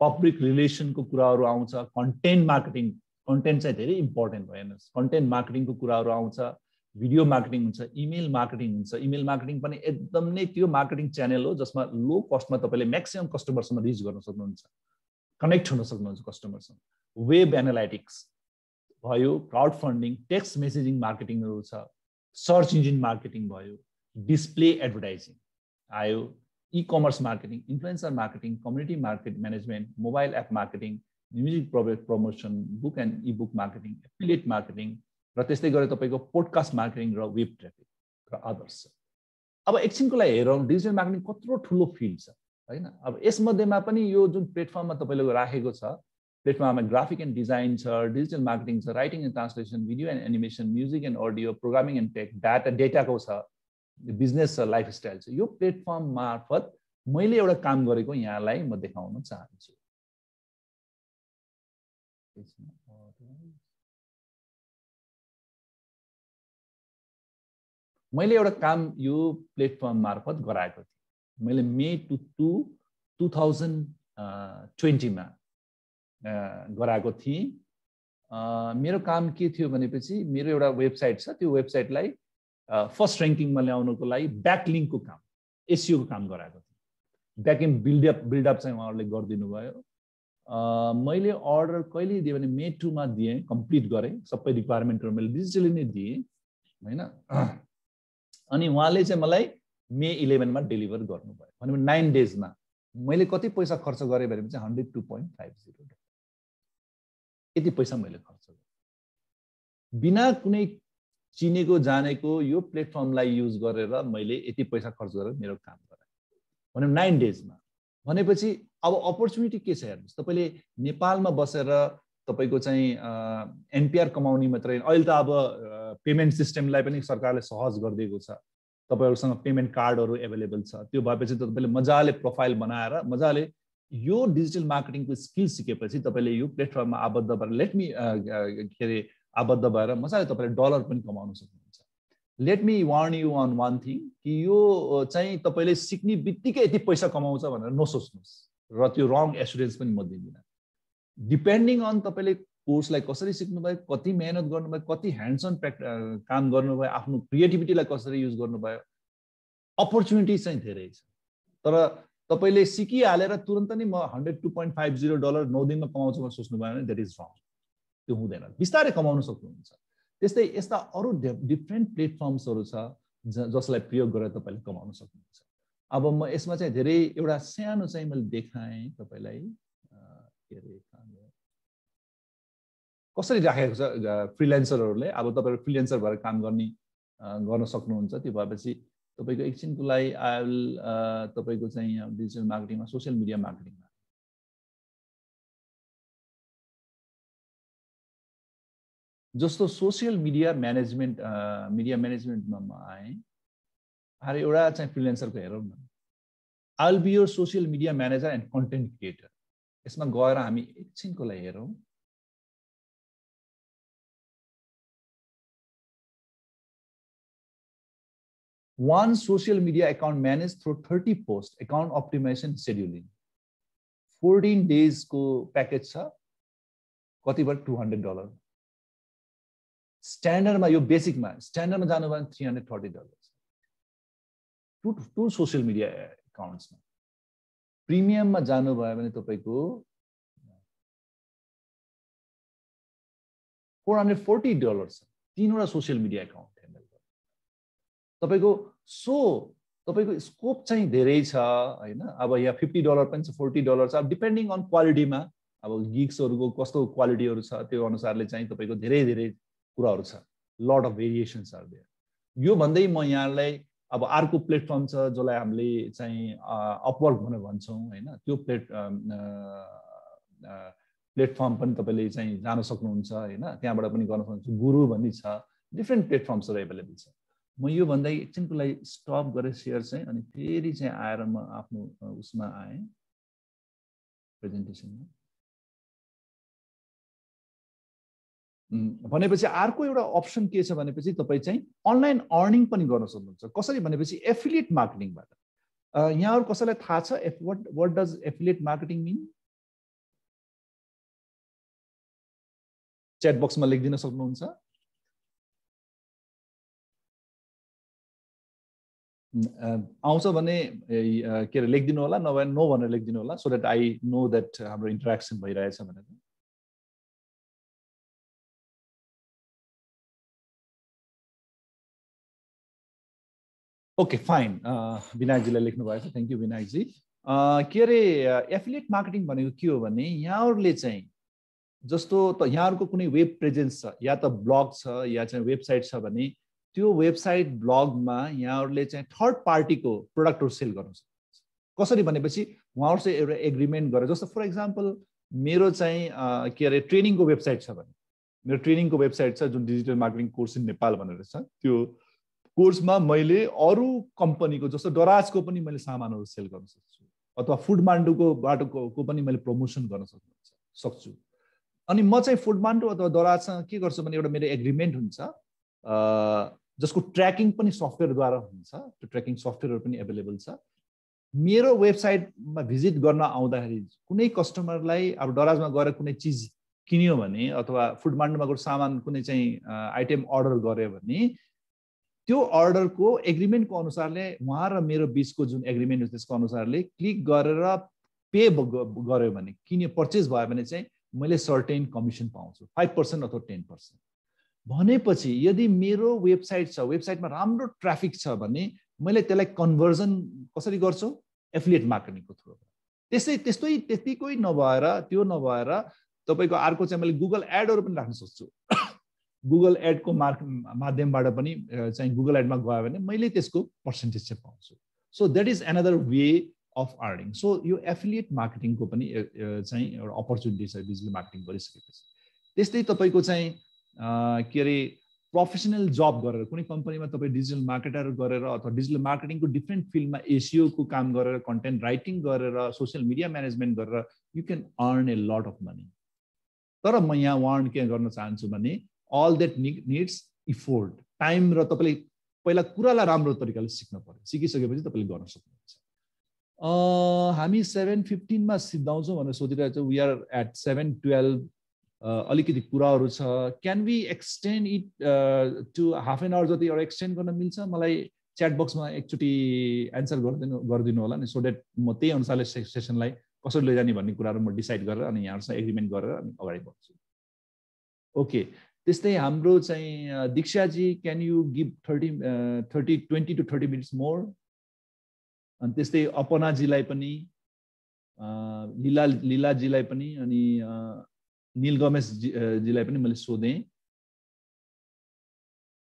पब्लिक रिलेसनको कुराहरू आउँछ कन्टेन्ट मार्केटिङ कन्टेन्ट चाहिँ धेरै इम्पोर्टेन्ट भयो हेर्नुहोस्। कन्टेन्ट मार्केटिङको कुराहरू आउँछ भिडियो मार्केटिङ हुन्छ इमेल मार्केटिङ हुन्छ। इमेल मार्केटिङ पनि एकदम नै त्यो मार्केटिङ च्यानल हो जसमा लो कस्टमा तपाईँले म्याक्सिमम् कस्टमरसम्म रिच गर्न सक्नुहुन्छ। कनेक्ट हुन सक्नुहुन्छ कस्टमरसँग वेब एनालाइटिक्स भयो क्राउड फन्डिङ टेक्स्ट मेसेजिङ मार्केटिङहरू छ सर्च इन्जिन मार्केटिङ भयो डिस्प्ले एडभर्टाइजिङ आयो e commerce marketing influencer marketing community market management mobile app marketing music promotion book and e book marketing affiliate marketing र त्यस्तै गरेर तपाईँको podcast marketing र web traffic र अदर्स छ। अब एकछिनको लागि हेरौँ डिजिटल मार्केटिङ कत्रो ठुलो फिल्ड छ होइन? अब यसमध्येमा पनि यो जुन प्लेटफर्ममा तपाईँले राखेको छ प्लेटफर्ममा ग्राफिक एन्ड डिजाइन छ डिजिटल मार्केटिङ छ writing and translation video and animation music and audio programming and tech data डेटाको छ बिजनेस छ लाइफस्टाइल छ यो प्लेटफर्म मार्फत मैले एउटा काम गरेको यहाँलाई म देखाउन चाहन्छु। मैले एउटा काम यो प्लेटफर्म मार्फत गराएको थिएँ। मैले May two two two thousand ट्वेन्टीमा गराएको थिएँ। मेरो काम के थियो भनेपछि मेरो एउटा वेबसाइट छ त्यो वेबसाइटलाई फर्स्ट ऱ्याङ्किङमा ल्याउनुको लागि ब्याकलिङ्कको काम एसियोको काम गराएको थिएँ। ब्याकएन्ड बिल्डअप बिल्डअप चाहिँ उहाँहरूले गरिदिनु भयो। मैले अर्डर कहिले दिएँ भने मे टूमा दिएँ कम्प्लिट गरेँ सबै रिक्वायरमेन्टहरू मैले डिजिटली नै दिएँ होइन? अनि उहाँले चाहिँ मलाई मे इलेभेनमा डेलिभर गर्नुभयो भने नाइन डेजमा मैले कति पैसा खर्च गरेँ भने चाहिँ hundred two point five zero यति पैसा मैले खर्च गरेँ। बिना कुनै चिनेको जानेको यो प्लेटफर्मलाई युज गरेर मैले यति पैसा खर्च गरेर मेरो काम गरेँ। भने नाइन डेजमा भनेपछि अब अपर्च्युनिटी के छ हेर्नुहोस् तपाईँले नेपालमा बसेर तपाईँको चाहिँ एनपिआर कमाउने मात्रै अहिले त अब पेमेन्ट सिस्टमलाई पनि सरकारले सहज गरिदिएको छ। तपाईँहरूसँग पेमेन्ट कार्डहरू एभाइलेबल छ। त्यो भएपछि त तपाईँले मजाले प्रोफाइल बनाएर मजाले यो डिजिटल मार्केटिङको स्किल सिकेपछि तपाईँले यो प्लेटफर्ममा आबद्ध भएर लेट मी के अरे आबद्ध भएर मजाले तपाईँले डलर पनि कमाउन सक्नुहुन्छ। Let me warn you on one thing कि यो चाहिँ तपाईँले सिक्ने बित्तिकै यति पैसा कमाउँछ भनेर नसोच्नुहोस् र त्यो रङ एसुरेन्स पनि म दिँदिनँ। डिपेन्डिङ अन तपाईँले कोर्सलाई कसरी सिक्नुभयो कति मेहनत गर्नुभयो कति ह्यान्ड्स अन प्र्याक्ट काम गर्नुभयो आफ्नो क्रिएटिभिटीलाई कसरी युज गर्नुभयो अपर्च्युनिटिज चाहिँ धेरै छ। तर तपाईँले सिकिहालेर तुरन्त नै म hundred two point five zero dollar नौ दिनमा कमाउँछु भनेर सोच्नुभयो भने द्याट इज रङ त्यो हुँदैन। बिस्तारै कमाउन सक्नुहुन्छ। त्यस्तै यस्ता अरू डिफ्रेन्ट प्लेटफर्म्सहरू छ जसलाई प्रयोग गरेर तपाईँले कमाउन सक्नुहुन्छ। अब म यसमा चाहिँ धेरै एउटा सानो चाहिँ मैले देखाएँ तपाईँलाई। के अरे कसरी राखेको छ फ्रिलेन्सरहरूले? अब तपाईँहरू फ्रिलेन्सर भएर काम गर्ने गर्न सक्नुहुन्छ। त्यो भएपछि तपाईँको एकछिनको लागि आइल तपाईँको चाहिँ डिजिटल मार्केटिङमा सोसियल मिडिया मार्केटिङमा जस्तो सोसियल मिडिया म्यानेजमेन्ट मिडिया म्यानेजमेन्टमा म आएँ आएर एउटा चाहिँ फ्रिलेन्सरको हेरौँ न। I will be your social media manager and content creator यसमा गएर हामी एकछिनको लागि हेरौँ। One social media account manage through thirty post account optimization scheduling fourteen डेजको प्याकेज छ कतिबाट टु हन्ड्रेड डलर स्ट्यान्डर्डमा यो बेसिकमा स्ट्यान्डर्डमा जानुभयो भने three hundred thirty dollar to to social media एकाउन्ट्समा प्रिमियममा जानुभयो भने तपाईँको फोर हन्ड्रेड फोर्टी डलर छ। तिनवटा सोसियल मिडिया एकाउन्ट तपाईँको सो तपाईँको स्कोप चाहिँ धेरै छ होइन? अब यहाँ फिफ्टी डलर पनि छ फोर्टी डलर छ। अब डिपेन्डिङ अन क्वालिटीमा अब गिग्सहरूको कस्तो क्वालिटीहरू छ त्यो अनुसारले चाहिँ तपाईँको धेरै धेरै कुराहरू छ। Lot of variations are there यो भन्दै म यहाँलाई अब अर्को प्लेटफर्म छ जसलाई हामीले चाहिँ अपवर्क भनेर भन्छौँ होइन? त्यो प्लेट प्लेटफर्म पनि तपाईँले चाहिँ जान सक्नुहुन्छ होइन? त्यहाँबाट पनि गर्न सक्नुहुन्छ। गुरु भन्ने छ। डिफ्रेन्ट प्लेटफर्म्सहरू एभाइलेबल छ। म यो भन्दा एकछिनको लागि स्टप गरेँ सेयर चाहिँ अनि फेरि चाहिँ आएर म आफ्नो उसमा आएँ प्रेजेन्टेसनमा भनेपछि अर्को एउटा अप्सन के छ भनेपछि तपाईँ चाहिँ अनलाइन अर्निङ पनि गर्न सक्नुहुन्छ। कसरी भनेपछि एफिलिएट मार्केटिङबाट यहाँहरू कसैलाई थाहा छ? F what what does affiliate marketing mean chat बक्समा लेखिदिन सक्नुहुन्छ। आउँछ भने के अरे लेखिदिनु होला नभए नो भनेर लेखिदिनु होला so that I know that हाम्रो इन्टरेक्सन भइरहेछ भनेर। ओके फाइन विनायकजीलाई लेख्नु भएछ थ्याङ्क यू विनायकजी। के अरे एफिलिएट मार्केटिङ भनेको के हो भने यहाँहरूले चाहिँ जस्तो त यहाँहरूको कुनै वेब प्रेजेन्स छ या त ब्लग छ या चाहिँ वेबसाइट छ भने त्यो वेबसाइट ब्लगमा यहाँहरूले चाहिँ थर्ड पार्टीको प्रडक्टहरू सेल गर्नु सक्नुहुन्छ कसरी भनेपछि उहाँहरूसँग एउटा एग्रिमेन्ट गरेर जस्तो फर इक्जाम्पल मेरो चाहिँ के अरे ट्रेनिङको वेबसाइट छ भने मेरो ट्रेनिङको वेबसाइट छ जुन digital marketing course in Nepal भनेर छ त्यो कोर्समा मैले अरू कम्पनीको जस्तो डराजको पनि मैले सामानहरू सेल गर्न सक्छु अथवा फुड मान्डुको बाटोको पनि मैले प्रमोसन गर्न सक्नु सक्छु। अनि म चाहिँ फुड मान्डु अथवा डराजसँग के गर्छु भने एउटा मेरो एग्रिमेन्ट हुन्छ जसको ट्र्याकिङ पनि सफ्टवेयरद्वारा हुन्छ त्यो ट्र्याकिङ सफ्टवेयरहरू पनि एभाइलेबल छ। मेरो वेबसाइटमा भिजिट गर्न आउँदाखेरि कुनै कस्टमरलाई अब डराजमा गएर कुनै चिज किन्यो भने अथवा फुड मान्डमा गएर सामान कुनै चाहिँ आइटेम अर्डर गऱ्यो भने त्यो अर्डरको एग्रिमेन्टको अनुसारले उहाँ र मेरो बिचको जुन एग्रिमेन्ट त्यसको अनुसारले क्लिक गरेर पे गऱ्यो भने किन्यो पर्चेस भयो भने चाहिँ मैले सर्टेन कमिसन पाउँछु फाइभ पर्सेन्ट अथवा टेन पर्सेन्ट भनेपछि यदि मेरो वेबसाइट छ वेबसाइटमा राम्रो ट्राफिक छ भने मैले त्यसलाई कन्भर्जन कसरी गर्छु? एफिलिएट मार्केटिङको थ्रुबाट। त्यसै त्यस्तै त्यतिकै नभएर त्यो नभएर तपाईँको अर्को चाहिँ मैले गुगल एडहरू पनि राख्न सक्छु। <coughs> गुगल एडको मार्क माध्यमबाट पनि चाहिँ गुगल एडमा गयो भने मैले त्यसको पर्सेन्टेज चाहिँ पाउँछु। So that is another way of earning so यो एफिलिएट मार्केटिङको पनि चाहिँ एउटा अपर्च्युनिटी छ डिजिटल मार्केटिङ गरिसकेपछि। त्यस्तै तपाईँको चाहिँ के अरे प्रोफेसनल जब गरेर कुनै कम्पनीमा तपाईँ डिजिटल मार्केटर गरेर अथवा डिजिटल मार्केटिङको डिफ्रेन्ट फिल्डमा एसियोको काम गरेर कन्टेन्ट राइटिङ गरेर सोसियल मिडिया म्यानेजमेन्ट गरेर you can earn a lot of money तर म यहाँ वार्न के गर्न चाहन्छु भने all that needs effort time र तपाईँले पहिला कुरालाई राम्रो तरिकाले सिक्न पऱ्यो सिकिसकेपछि तपाईँले गर्न सक्नुहुन्छ। हामी सेभेन फिफ्टिनमा सिद्धाउँछौँ भनेर सोधिरहेको छौँ we are at seven twelve अलिकति कुराहरू छ। Can be extend it to half an hour जति एउटा एक्सटेन्ड गर्न मिल्छ? मलाई च्याट बक्समा एकचोटि एन्सर गरिदिनु गरिदिनु होला नि। सो द्याट म त्यही अनुसारले सेसनलाई कसरी लैजाने भन्ने कुराहरू म डिसाइड गरेर अनि यहाँहरूसँग एग्रिमेन्ट गरेर अनि अगाडि बढ्छु। ओके त्यस्तै हाम्रो चाहिँ दीक्षाजी can you give thirty thirty twenty to thirty minutes more अनि त्यस्तै अपनाजीलाई पनि लिला लिलाजीलाई पनि अनि निल गमेश जीलाई पनि मैले सोधेँ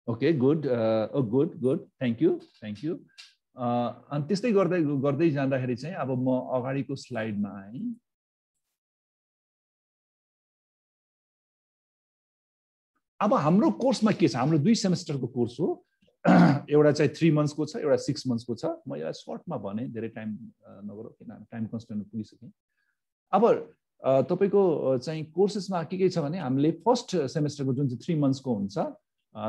okay good oh good good thank you thank you अनि त्यस्तै गर्दै गर्दै जाँदाखेरि चाहिँ अब म अगाडिको स्लाइडमा आएँ। अब हाम्रो कोर्समा के छ? हाम्रो दुई सेमेस्टरको कोर्स हो। <clears throat> एउटा चाहिँ थ्री मन्थ्सको छ एउटा सिक्स मन्थ्सको छ। म यसलाई सर्टमा भने धेरै टाइम नगरौँ किन? टाइम कन्सटेन्ट पुगिसकेँ। अब तपाईँको चाहिँ कोर्सेसमा के के छ भने हामीले फर्स्ट सेमेस्टरको जुन चाहिँ थ्री मन्थ्सको हुन्छ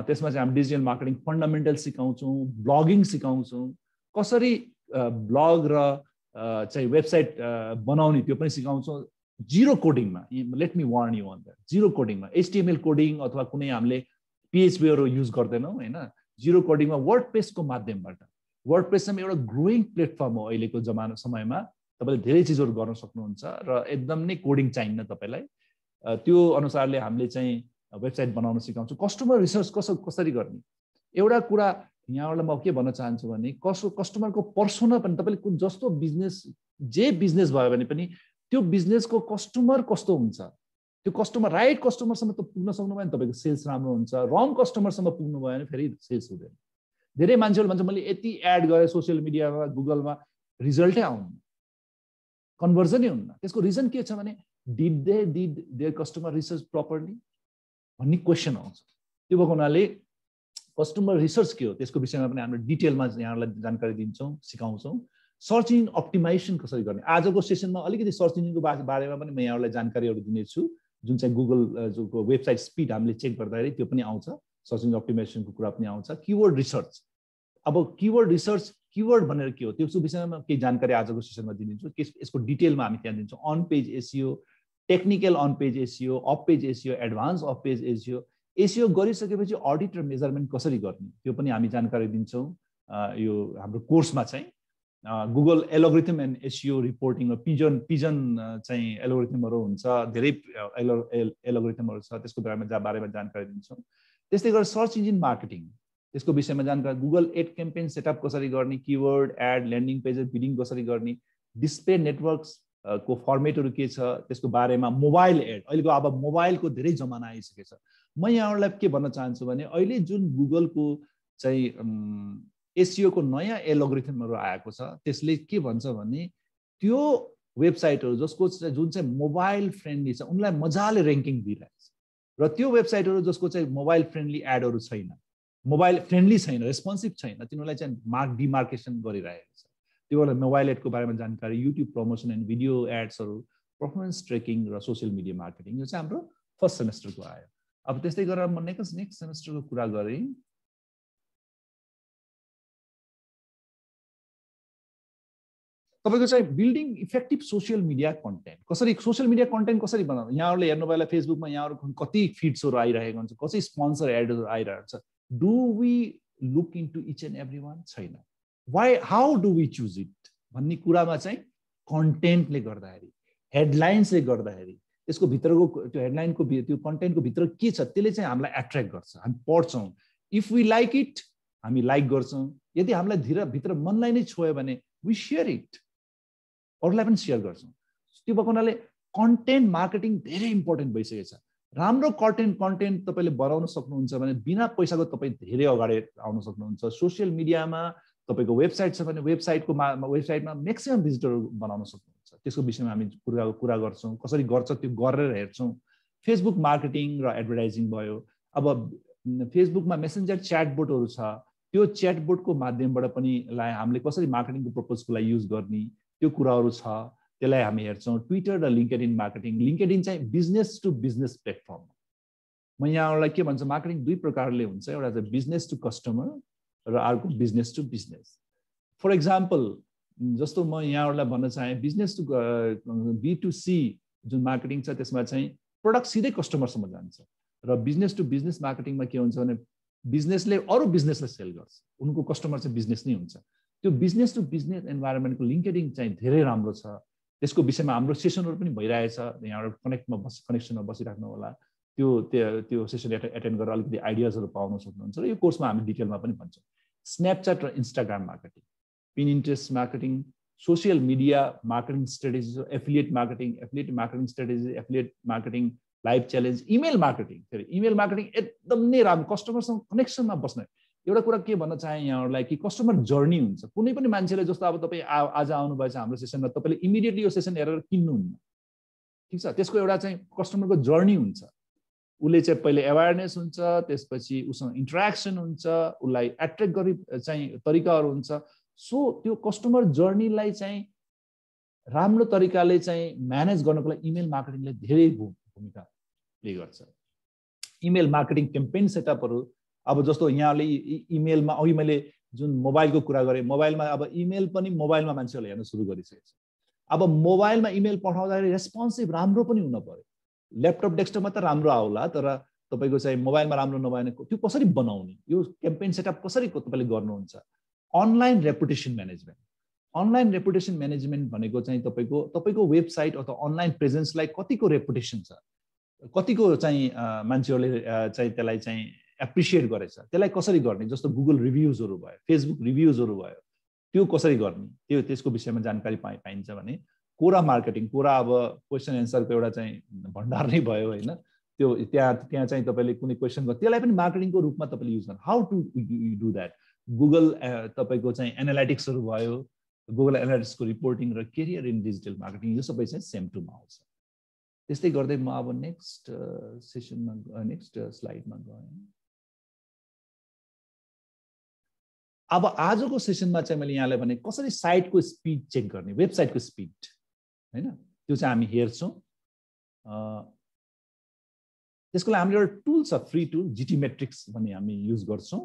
त्यसमा चाहिँ हामी डिजिटल मार्केटिङ फन्डामेन्टल सिकाउँछौँ ब्लगिङ सिकाउँछौँ। कसरी ब्लग र चाहिँ वेबसाइट बनाउने त्यो पनि सिकाउँछौँ। Zero कोडिङमा let me warn you on that zero कोडिङमा HTML coding अथवा कुनै हामीले पिएचपीहरू युज गर्दैनौँ होइन? जिरो कोडिङमा वर्ड पेजको माध्यमबाट। वर्ड चाहिँ एउटा ग्रोइङ प्लेटफर्म हो अहिलेको जमाना समयमा। तपाईँले धेरै चिजहरू गर्न सक्नुहुन्छ र एकदम नै कोडिङ चाहिन्न तपाईँलाई। त्यो अनुसारले हामीले चाहिँ वेबसाइट बनाउन सिकाउँछौँ। कस्टमर रिसर्च कसो कसरी गर्ने? एउटा कुरा यहाँबाट म के भन्न चाहन्छु भने कसो कस्टमरको पर्सोना पनि तपाईँले जस्तो बिजनेस जे बिजनेस भयो भने पनि त्यो बिजनेसको कस्टमर कस्तो हुन्छ? त्यो कस्टमर राइट कस्टमरसम्म त पुग्न सक्नुभयो भने तपाईँको सेल्स राम्रो हुन्छ रङ कस्टमरसम्म पुग्नु भयो भने फेरि सेल्स हुँदैन। धेरै मान्छेहरू भन्छ मैले यति एड गरेँ सोसियल मिडियामा गुगलमा रिजल्टै आउनु कन्भर्जनै हुन्न। त्यसको रिजन के छ भने did they did their customer research properly भन्ने क्वेसन आउँछ। त्यो भएको हुनाले कस्टमर रिसर्च के हो? त्यसको विषयमा पनि हाम्रो डिटेलमा यहाँलाई जानकारी दिन्छौँ सिकाउँछौँ। सर्च इन्जिन अप्टिमाइजेसन कसरी गर्ने? आजको सेसनमा अलिकति सर्च इन्जिनको बारेमा पनि म यहाँलाई जानकारीहरू दिनेछु। जुन चाहिँ गुगल वेबसाइट स्पिड हामीले चेक गर्दाखेरि त्यो पनि आउँछ। सर्च इन्जिन अप्टिमाइजेसनको कुरा पनि आउँछ। किवर्ड रिसर्च अब किवर्ड रिसर्च किवर्ड भनेर के हो? त्यसको विषयमा केही जानकारी आजको सेसनमा दिन्छु यसको डिटेलमा हामी त्यहाँ दिन्छौँ। On page SEO technical on page SEO off page SEO advance off page SEO SEO गरिसकेपछि अडिट र मेजरमेन्ट कसरी गर्ने? त्यो पनि हामी जानकारी दिन्छौँ। यो हाम्रो कोर्समा चाहिँ। Google algorithm and SEO reporting pigeon pigeon चाहिँ एलोग्रिथमहरू हुन्छ। धेरै एलो एलोग्रिथमहरू छ। त्यसको बारेमा जा बारेमा जानकारी दिन्छौँ। त्यस्तै गरेर सर्च इन्जिन मार्केटिङ त्यसको विषयमा जानकारी गुगल एड क्याम्पेन सेटअप कसरी गर्ने keyword ad landing pages bidding कसरी गर्ने डिस्प्ले नेटवर्क्स को फर्मेटहरू के छ त्यसको बारेमा मोबाइल एड अहिलेको अब मोबाइलको धेरै जमाना आइसकेको छ म यहाँहरूलाई के भन्न चाहन्छु भने अहिले जुन गुगलको चाहिँ एसियोको नयाँ एलोग्रिथमहरू आएको छ त्यसले के भन्छ भने त्यो वेबसाइटहरू जसको जुन चाहिँ मोबाइल फ्रेन्डली छ उनलाई मजाले ऱ्याङ्किङ दिइरहेछ र त्यो वेबसाइटहरू जसको चाहिँ मोबाइल फ्रेन्डली एडहरू छैन। मोबाइल फ्रेन्डली छैन रेस्पोन्सिभ छैन तिनीहरूलाई चाहिँ मार्क डिमार्केसन गरिरहेको छ। त्यो बेला मोबाइल एडको बारेमा जानकारी युट्युब प्रमोसन एन्ड भिडियो एड्सहरू पर्फर्मेन्स ट्रेकिङ र सोसियल मिडिया मार्केटिङ यो चाहिँ हाम्रो फर्स्ट सेमेस्टरको आयो। अब त्यस्तै गरेर म नेक्स्ट नेक्स्ट सेमेस्टरको कुरा गरेँ। तपाईँको चाहिँ building effective social media content कसरी सोसियल मिडिया कन्टेन्ट कसरी बनाउनु? यहाँहरूले हेर्नु फेसबुकमा यहाँहरू कति फिड्सहरू आइरहेको हुन्छ कसै स्पोन्सर एडहरू आइरहेको छ। Do we look into each and every one छैन। Why how do we choose it भन्ने कुरामा चाहिँ कन्टेन्टले गर्दाखेरि हेडलाइन्सले गर्दाखेरि त्यसको भित्रको त्यो हेडलाइनको त्यो कन्टेन्टको भित्र के छ त्यसले चाहिँ हामीलाई एट्र्याक्ट गर्छ। हामी पढ्छौँ। इफ वी लाइक इट हामी लाइक गर्छौँ। यदि हामीलाई धिर भित्र मनलाई नै छोयो भने वी सेयर इट अरूलाई पनि सेयर गर्छौँ। त्यो भएको हुनाले कन्टेन्ट मार्केटिङ धेरै इम्पोर्टेन्ट भइसकेको छ राम्रो कन्टेन्ट कन्टेन्ट तपाईँले बनाउन सक्नुहुन्छ भने बिना पैसाको तपाईँ धेरै अगाडि आउन सक्नुहुन्छ। सोसियल मिडियामा तपाईँको वेबसाइट छ भने वेबसाइटको मा वेबसाइटमा म्याक्सिमम् भिजिटरहरू बनाउन सक्नुहुन्छ। त्यसको विषयमा हामी कुरा कुरा गर्छौँ कसरी गर्छ त्यो गरेर हेर्छौँ। फेसबुक मार्केटिङ र एडभर्टाइजिङ भयो। अब फेसबुकमा मेसेन्जर च्याटबोर्डहरू छ। त्यो च्याटबोर्डको माध्यमबाट पनि हामीले कसरी मार्केटिङको पर्पजको लागि युज गर्ने त्यो कुराहरू छ। त्यसलाई हामी हेर्छौँ ट्विटर र LinkedIn marketing LinkedIn चाहिँ बिजनेस टु बिजनेस प्लेटफर्म म यहाँहरूलाई के भन्छु मार्केटिङ दुई प्रकारले हुन्छ। एउटा चाहिँ बिजनेस टु कस्टमर र अर्को business to business for example जस्तो म यहाँहरूलाई भन्न चाहेँ business to B to C जुन मार्केटिङ छ त्यसमा चाहिँ प्रडक्ट सिधै कस्टमरसम्म जान्छ। र बिजनेस टु बिजनेस मार्केटिङमा के हुन्छ भने बिजनेसले अरू बिजनेसलाई सेल गर्छ। उनको कस्टमर चाहिँ बिजनेस नै हुन्छ। त्यो बिजनेस टु बिजनेस इन्भाइरोमेन्टको लिङ्केडिङ चाहिँ धेरै राम्रो छ। त्यसको विषयमा हाम्रो सेसनहरू पनि भइरहेछ यहाँबाट कनेक्टमा बस कनेक्सनमा बसिराख्नु होला। त्यो त्यो सेसन एटेन्ड गरेर अलिकति आइडियाजहरू पाउन सक्नुहुन्छ र यो कोर्समा हामी डिटेलमा पनि भन्छौँ। स्न्यापच्याट र Instagram marketing Pinterest marketing social media marketing strategy affiliate marketing affiliate marketing strategy affiliate marketing live challenge email marketing फेरि इमेल मार्केटिङ एकदम नै राम्रो। कस्टमरसँग कनेक्सनमा बस्ने। एउटा कुरा के भन्न चाहेँ यहाँहरूलाई कि कस्टमर जर्नी हुन्छ। कुनै पनि मान्छेले जस्तो अब तपाईँ आज आउनुभएछ हाम्रो सेसनमा तपाईँले इमिडिएटली यो सेसन हेरेर किन्नुहुन्न। ठिक छ? त्यसको एउटा चाहिँ कस्टमरको जर्नी हुन्छ। उसले चाहिँ पहिले एवेरनेस हुन्छ त्यसपछि उसँग इन्ट्रेक्सन हुन्छ उसलाई एट्र्याक्ट गरी चाहिँ तरिकाहरू हुन्छ। सो त्यो कस्टमर जर्नीलाई चाहिँ राम्रो तरिकाले चाहिँ म्यानेज गर्नको लागि इमेल मार्केटिङले धेरै भूमिका प्ले गर्छ। इमेल मार्केटिङ क्याम्पेन सेटअपहरू अब जस्तो यहाँले इमेलमा अघि मैले जुन मोबाइलको कुरा गरेँ मोबाइलमा अब इमेल पनि मोबाइलमा मान्छेहरूले हेर्न सुरु गरिसकेको छ। अब मोबाइलमा इमेल पठाउँदाखेरि रेस्पोन्सिभ राम्रो पनि हुन पऱ्यो। ल्यापटप डेस्कटपमा त राम्रो आउला तर तपाईँको चाहिँ मोबाइलमा राम्रो नभएन त्यो कसरी बनाउने? यो क्याम्पेन सेटअप कसरी तपाईँले गर्नुहुन्छ? Online reputation management online reputation management भनेको चाहिँ तपाईँको तपाईँको वेबसाइट अथवा अनलाइन प्रेजेन्सलाई कतिको रेपुटेसन छ? कतिको चाहिँ मान्छेहरूले चाहिँ त्यसलाई चाहिँ एप्रिसिएट गरेछ। त्यसलाई कसरी गर्ने? जस्तो गुगल रिभ्युजहरू भयो फेसबुक रिभ्युजहरू भयो त्यो कसरी गर्ने? त्यो त्यसको विषयमा जानकारी पाइ पाइन्छ भने कोरा मार्केटिङ कोरा अब क्वेसन एन्सरको एउटा चाहिँ भण्डार नै भयो होइन। त्यो त्यहाँ त्यहाँ चाहिँ तपाईँले कुनै क्वेसन गर्नु त्यसलाई पनि मार्केटिङको रूपमा तपाईँले युज गर्नु how to do that Google तपाईँको चाहिँ एनालाइटिक्सहरू भयो गुगल एनालाइटिक्सको रिपोर्टिङ र केरियर इन डिजिटल मार्केटिङ यो सबै चाहिँ सेम टुमा आउँछ। त्यस्तै गर्दै म अब नेक्स्ट सेसनमा नेक्स्ट स्लाइडमा गएँ। अब आजको सेसनमा चाहिँ मैले यहाँलाई भने कसरी साइटको स्पिड चेक गर्ने? वेबसाइटको स्पिड होइन? त्यो चाहिँ हामी हेर्छौँ। त्यसको लागि हाम्रो एउटा टुल छ फ्री टुल जिटी मेट्रिक्स भन्ने हामी युज गर्छौँ।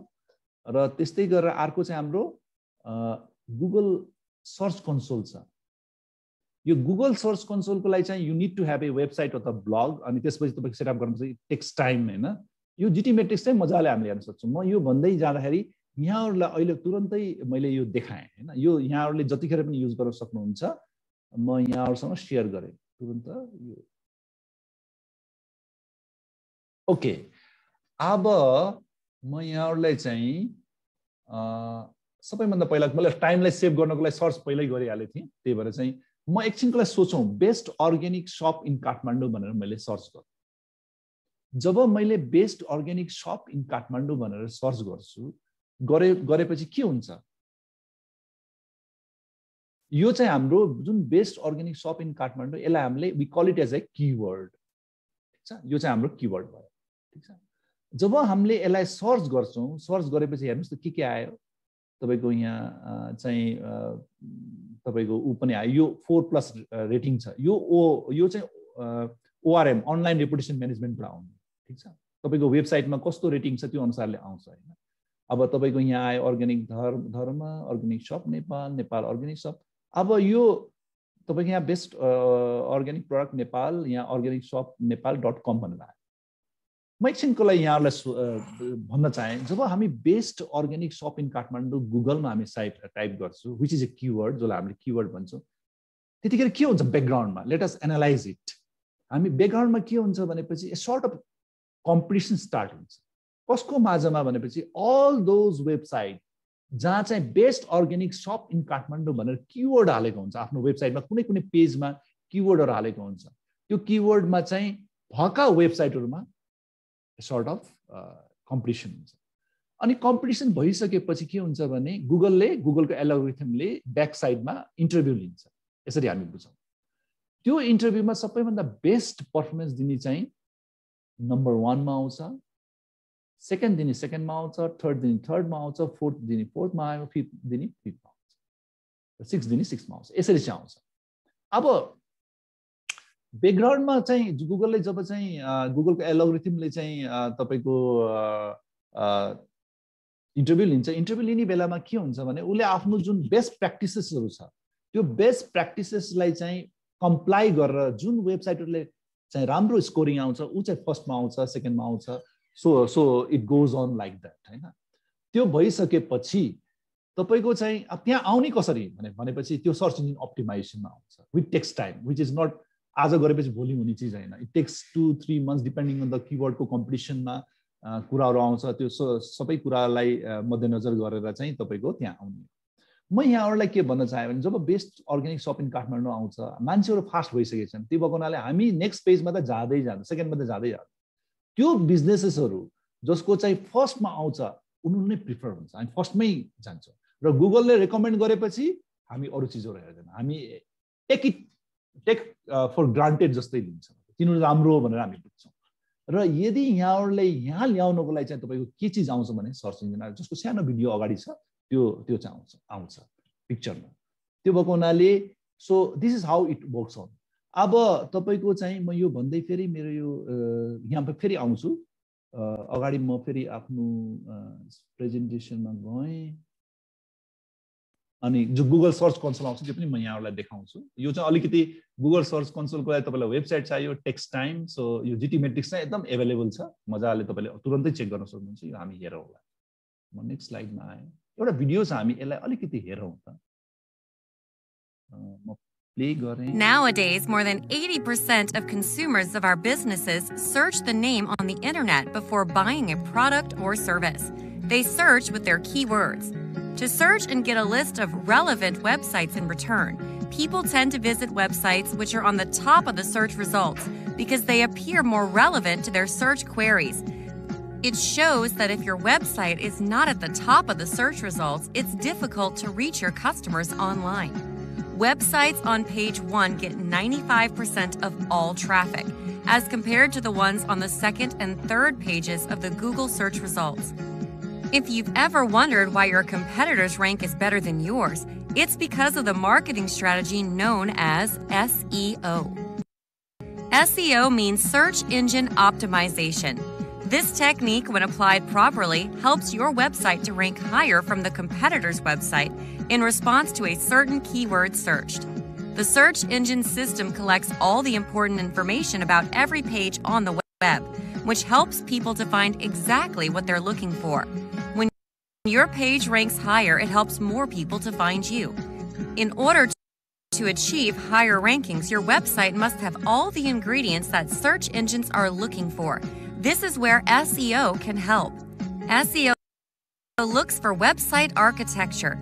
र त्यस्तै गरेर अर्को चाहिँ हाम्रो गुगल सर्च कन्सोल छ। यो गुगल सर्च कन्सोलको लागि चाहिँ you need to have a website अथवा ब्लग अनि त्यसपछि तपाईँको सेटअप गर्नुपर्छ टेक्स्ट टाइम होइन? यो जिटी मेट्रिक्स चाहिँ मजाले हामीले हेर्न सक्छौँ। म यो भन्दै जाँदाखेरि यहाँहरूलाई अहिले तुरन्तै मैले यो देखाएँ होइन? यो यहाँहरूले जतिखेर पनि युज गर्न सक्नुहुन्छ म यहाँहरूसँग सेयर गरेँ। तुरन्त यो ओके। अब म यहाँहरूलाई चाहिँ सबैभन्दा पहिला मैले टाइमलाई सेभ गर्नको लागि सर्च पहिल्यै गरिहालेको थिएँ त्यही भएर चाहिँ म एकछिनको लागि सोचौँ best organic shop in Kathmandu भनेर मैले सर्च गरेँ। जब मैले best organic shop in Kathmandu भनेर सर्च गर्छु गरे गरेपछि के हुन्छ? यो चाहिँ हाम्रो जुन best organic shop in Kathmandu यसलाई हामीले we call it as a keyword ठिक छ? यो चाहिँ हाम्रो किवर्ड भयो। ठिक छ? जब हामीले यसलाई सर्च गर्छौँ सर्च गरेपछि हेर्नुहोस् त के के आयो? तपाईँको यहाँ चाहिँ तपाईँको ऊ पनि आयो। यो फोर प्लस रेटिङ छ। यो ओ यो चाहिँ ओआरएम अनलाइन रेपुटेसन म्यानेजमेन्टबाट आउने। ठिक छ? तपाईँको वेबसाइटमा कस्तो रेटिङ छ त्यो अनुसारले आउँछ होइन? अब तपाईँको यहाँ आयो organic Dharma Dharma organic shop Nepal Nepal organic shop अब यो तपाईँको यहाँ बेस्ट अर्ग्यानिक प्रडक्ट नेपाल यहाँ organic shop Nepal dot com भनेर आयो। म एकछिनको लागि यहाँहरूलाई भन्न चाहेँ जब हामी best organic shop in Kathmandu गुगलमा हामी साइट टाइप गर्छौँ विच इज ए किवर्ड जसलाई हामीले किवर्ड भन्छौँ त्यतिखेर के हुन्छ ब्याकग्राउन्डमा लेट अस एनालाइज इट हामी ब्याकग्राउन्डमा के हुन्छ भनेपछि a sort of competition start हुन्छ। कसको माझमा भनेपछि अल दोज वेबसाइट जहाँ चाहिँ best organic shop in Kathmandu भनेर किवर्ड हालेको हुन्छ आफ्नो वेबसाइटमा कुनै कुनै पेजमा किवर्डहरू हालेको हुन्छ। त्यो किवर्डमा चाहिँ भएका वेबसाइटहरूमा सर्ट अफ कम्पिटिसन हुन्छ। अनि कम्पिटिसन भइसकेपछि के हुन्छ भने गुगलले गुगलको एलोरिथमले ब्याक साइडमा इन्टरभ्यू लिन्छ। यसरी हामी बुझौँ। त्यो इन्टरभ्यूमा सबैभन्दा बेस्ट पर्फर्मेन्स दिने चाहिँ नम्बर वानमा आउँछ। सेकेन्ड दिने सेकेन्डमा आउँछ थर्ड दिने थर्डमा आउँछ फोर्थ दिने फोर्थमा आयो फिफ्थ दिने फिफ्थमा आउँछ। सिक्स दिने सिक्समा आउँछ। यसरी चाहिँ आउँछ। अब ब्याकग्राउन्डमा चाहिँ गुगलले जब चाहिँ गुगलको एलोग्रिथिमले चाहिँ तपाईँको इन्टरभ्यू लिन्छ। इन्टरभ्यू लिने बेलामा के हुन्छ भने उसले आफ्नो जुन बेस्ट प्र्याक्टिसेसहरू छ त्यो बेस्ट प्र्याक्टिसेसलाई चाहिँ कम्प्लाई गरेर जुन वेबसाइटहरूले चाहिँ राम्रो स्कोरिङ आउँछ ऊ चाहिँ फर्स्टमा आउँछ सेकेन्डमा आउँछ। So so it goes on like that होइन? त्यो भइसकेपछि तपाईँको चाहिँ अब त्यहाँ आउने कसरी? भने भनेपछि त्यो सर्च इन्जिन अप्टिमाइजेसनमा आउँछ with takes time which is not आज गरेपछि भोलि हुने चिज होइन। It takes two three months depending on the किवर्डको कम्पिटिसनमा कुराहरू आउँछ त्यो सबै कुरालाई मध्यनजर गरेर चाहिँ तपाईँको त्यहाँ आउने। म यहाँहरूलाई के भन्न चाहेँ भने जब best organic shop in Kathmandu आउँछ मान्छेहरू फास्ट भइसकेका छन् त्यो भएको हुनाले हामी नेक्स्ट पेजमा त जाँदै जान्छ सेकेन्डमा त जाँदै जान्छ त्यो बिजनेसेसहरू जसको चाहिँ फर्स्टमा आउँछ उनीहरू नै प्रिफर हुन्छ। हामी फर्स्टमै जान्छौँ। र गुगलले रेकमेन्ड गरेपछि हामी अरू चिजहरू हेर्दैनौँ। हामी take it take for granted जस्तै लिन्छौँ। तिनीहरू राम्रो भनेर हामी बुझ्छौँ। र यदि यहाँहरूले यहाँ ल्याउनको लागि चाहिँ तपाईँको के चिज आउँछ भने सर्च इन्जिन जसको सानो भिडियो अगाडि छ त्यो त्यो चाहिँ आउँछ आउँछ पिक्चरमा त्यो भएको हुनाले so this is how it works on अब तपाईँको चाहिँ म यो भन्दै फेरि मेरो यो यहाँ फेरि आउँछु। अगाडि म फेरि आफ्नो प्रेजेन्टेसनमा गएँ। अनि जो गुगल सर्च कन्सोल आउँछ त्यो पनि म यहाँहरूलाई देखाउँछु। यो चाहिँ अलिकति गुगल सर्च कन्सोलको लागि तपाईँलाई वेबसाइट चाहियो टेक्स्ट टाइम सो यो जिटी मेट्रिक्स चाहिँ एकदम एभाइलेबल छ। मजाले तपाईँले तुरन्तै चेक गर्न सक्नुहुन्छ यो हामी हेरौँ होला। म नेक्स्ट स्लाइडमा आएँ। एउटा भिडियो छ हामी यसलाई अलिकति हेरौँ त। म Nowadays, more than 80% of consumers of our businesses search the name on the internet before buying a product or service. They search with their keywords. To search and get a list of relevant websites in return, people tend to visit websites which are on the top of the search results because they appear more relevant to their search queries. It shows that if your website is not at the top of the search results, it's difficult to reach your customers online. Websites on page one get 95% of all traffic, as compared to the ones on the second and third pages of the Google search results. If you've ever wondered why your competitor's rank is better than yours, it's because of the marketing strategy known as SEO. SEO means search engine optimization. This technique, when applied properly, helps your website to rank higher from the competitor's website in response to a certain keyword searched. The search engine system collects all the important information about every page on the web, which helps people to find exactly what they're looking for. When your page ranks higher, it helps more people to find you. In order to achieve higher rankings, your website must have all the ingredients that search engines are looking for. This is where SEO can help. SEO looks for website architecture,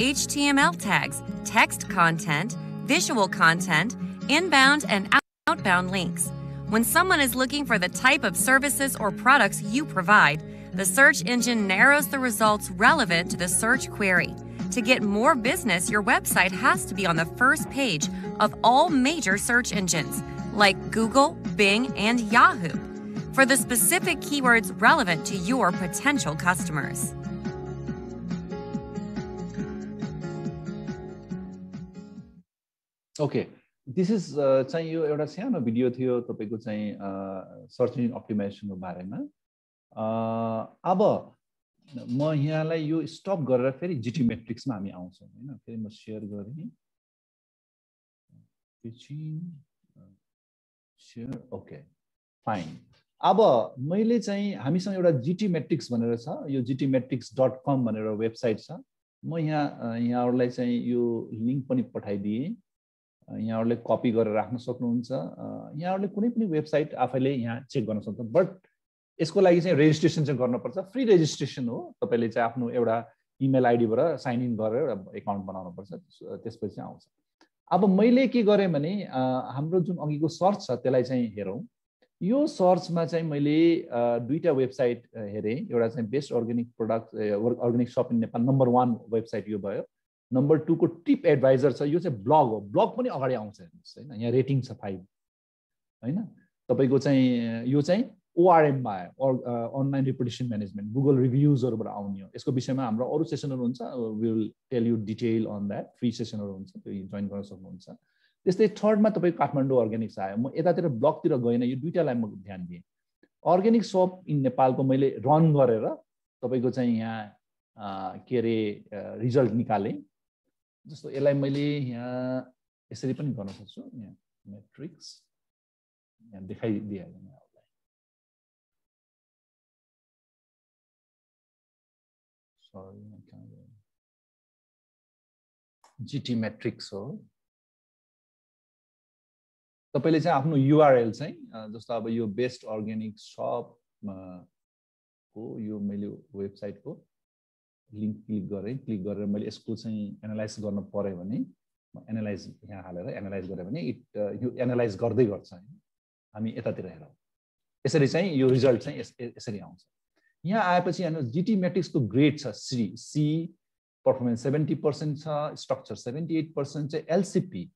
HTML tags, text content, visual content, inbound and outbound links. When someone is looking for the type of services or products you provide, the search engine narrows the results relevant to the search query. To get more business, your website has to be on the first page of all major search engines like Google, Bing, and Yahoo for the specific keywords relevant to your potential customers. Okay this is चाहिँ यो एउटा सानो video थियो तपाईँको चाहिँ search engine अप्टिमाइजेसनको बारेमा। अब म यहाँलाई यो स्टप गरेर फेरि जिटी मेट्रिक्समा हामी आउँछौँ होइन? फेरि म सेयर गरेँ। सेयर ओके फाइन अब मैले चाहिँ हामीसँग एउटा जिटी मेट्रिक्स भनेर छ यो जिटी मेट्रिक्स डट कम भनेर वेबसाइट छ। म यहाँ यहाँहरूलाई चाहिँ यो लिङ्क पनि पठाइदिएँ। यहाँहरूले कपी गरेर राख्न सक्नुहुन्छ। यहाँहरूले कुनै पनि वेबसाइट आफैले यहाँ चेक गर्न सक्छ। बट यसको लागि चाहिँ रेजिस्ट्रेसन चाहिँ गर्नुपर्छ। फ्री रेजिस्ट्रेसन हो। तपाईँले चाहिँ आफ्नो एउटा इमेल आइडीबाट साइन इन गरेर एउटा एकाउन्ट बनाउनुपर्छ। त्यसपछि आउँछ। अब मैले के गरेँ भने हाम्रो जुन अघिको सर्च छ त्यसलाई चाहिँ हेरौँ। यो सर्चमा चाहिँ मैले दुईवटा वेबसाइट हेरेँ। एउटा चाहिँ best organic product organic shop in Nepal number one website यो भयो। नम्बर टूको टिप एडभाइजर छ यो चाहिँ ब्लग हो। ब्लग पनि अगाडि आउँछ हेर्नुहोस् होइन यहाँ रेटिङ छ फाइभ होइन? तपाईँको चाहिँ यो चाहिँ ओआरएममा आयो अनलाइन रिपुटेसन म्यानेजमेन्ट गुगल रिभ्युजहरूबाट आउने हो। यसको विषयमा हाम्रो अरू सेसनहरू हुन्छ। Will tell you detail on that. Free सेसनहरू हुन्छ त्यो जोइन गर्न सक्नुहुन्छ। त्यस्तै थर्डमा तपाईँको काठमाडौँ अर्ग्यानिक्स आयो। म यतातिर ब्लगतिर गएन यो दुइटालाई म ध्यान दिएँ। अर्ग्यानिक सप इन नेपालको मैले रन गरेर तपाईँको चाहिँ यहाँ के अरे रिजल्ट निकालेँ। जस्तो यसलाई मैले यहाँ यसरी पनि गर्न सक्छु। यहाँ मेट्रिक्स यहाँ देखाइदिइहालेँ सरी जिटी मेट्रिक्स हो। तपाईँले चाहिँ आफ्नो युआरएल चाहिँ जस्तो अब यो बेस्ट अर्ग्यानिक सप को यो मैले वेबसाइटको लिङ्क क्लिक गरेँ क्लिक गरेर मैले यसको चाहिँ एनालाइज गर्न पऱ्यो भने म एनालाइज यहाँ हालेर एनालाइज गरेँ भने इट यो एनालाइज गर्दै गर्छ होइन। हामी यतातिर हेरौँ। यसरी चाहिँ यो रिजल्ट चाहिँ यसरी आउँछ। यहाँ आएपछि हेर्नु जिटी मेट्रिक्सको ग्रेड छ C C performance seventy percent छ स्ट्रक्चर सेभेन्टी एट पर्सेन्ट चाहिँ एलसिपी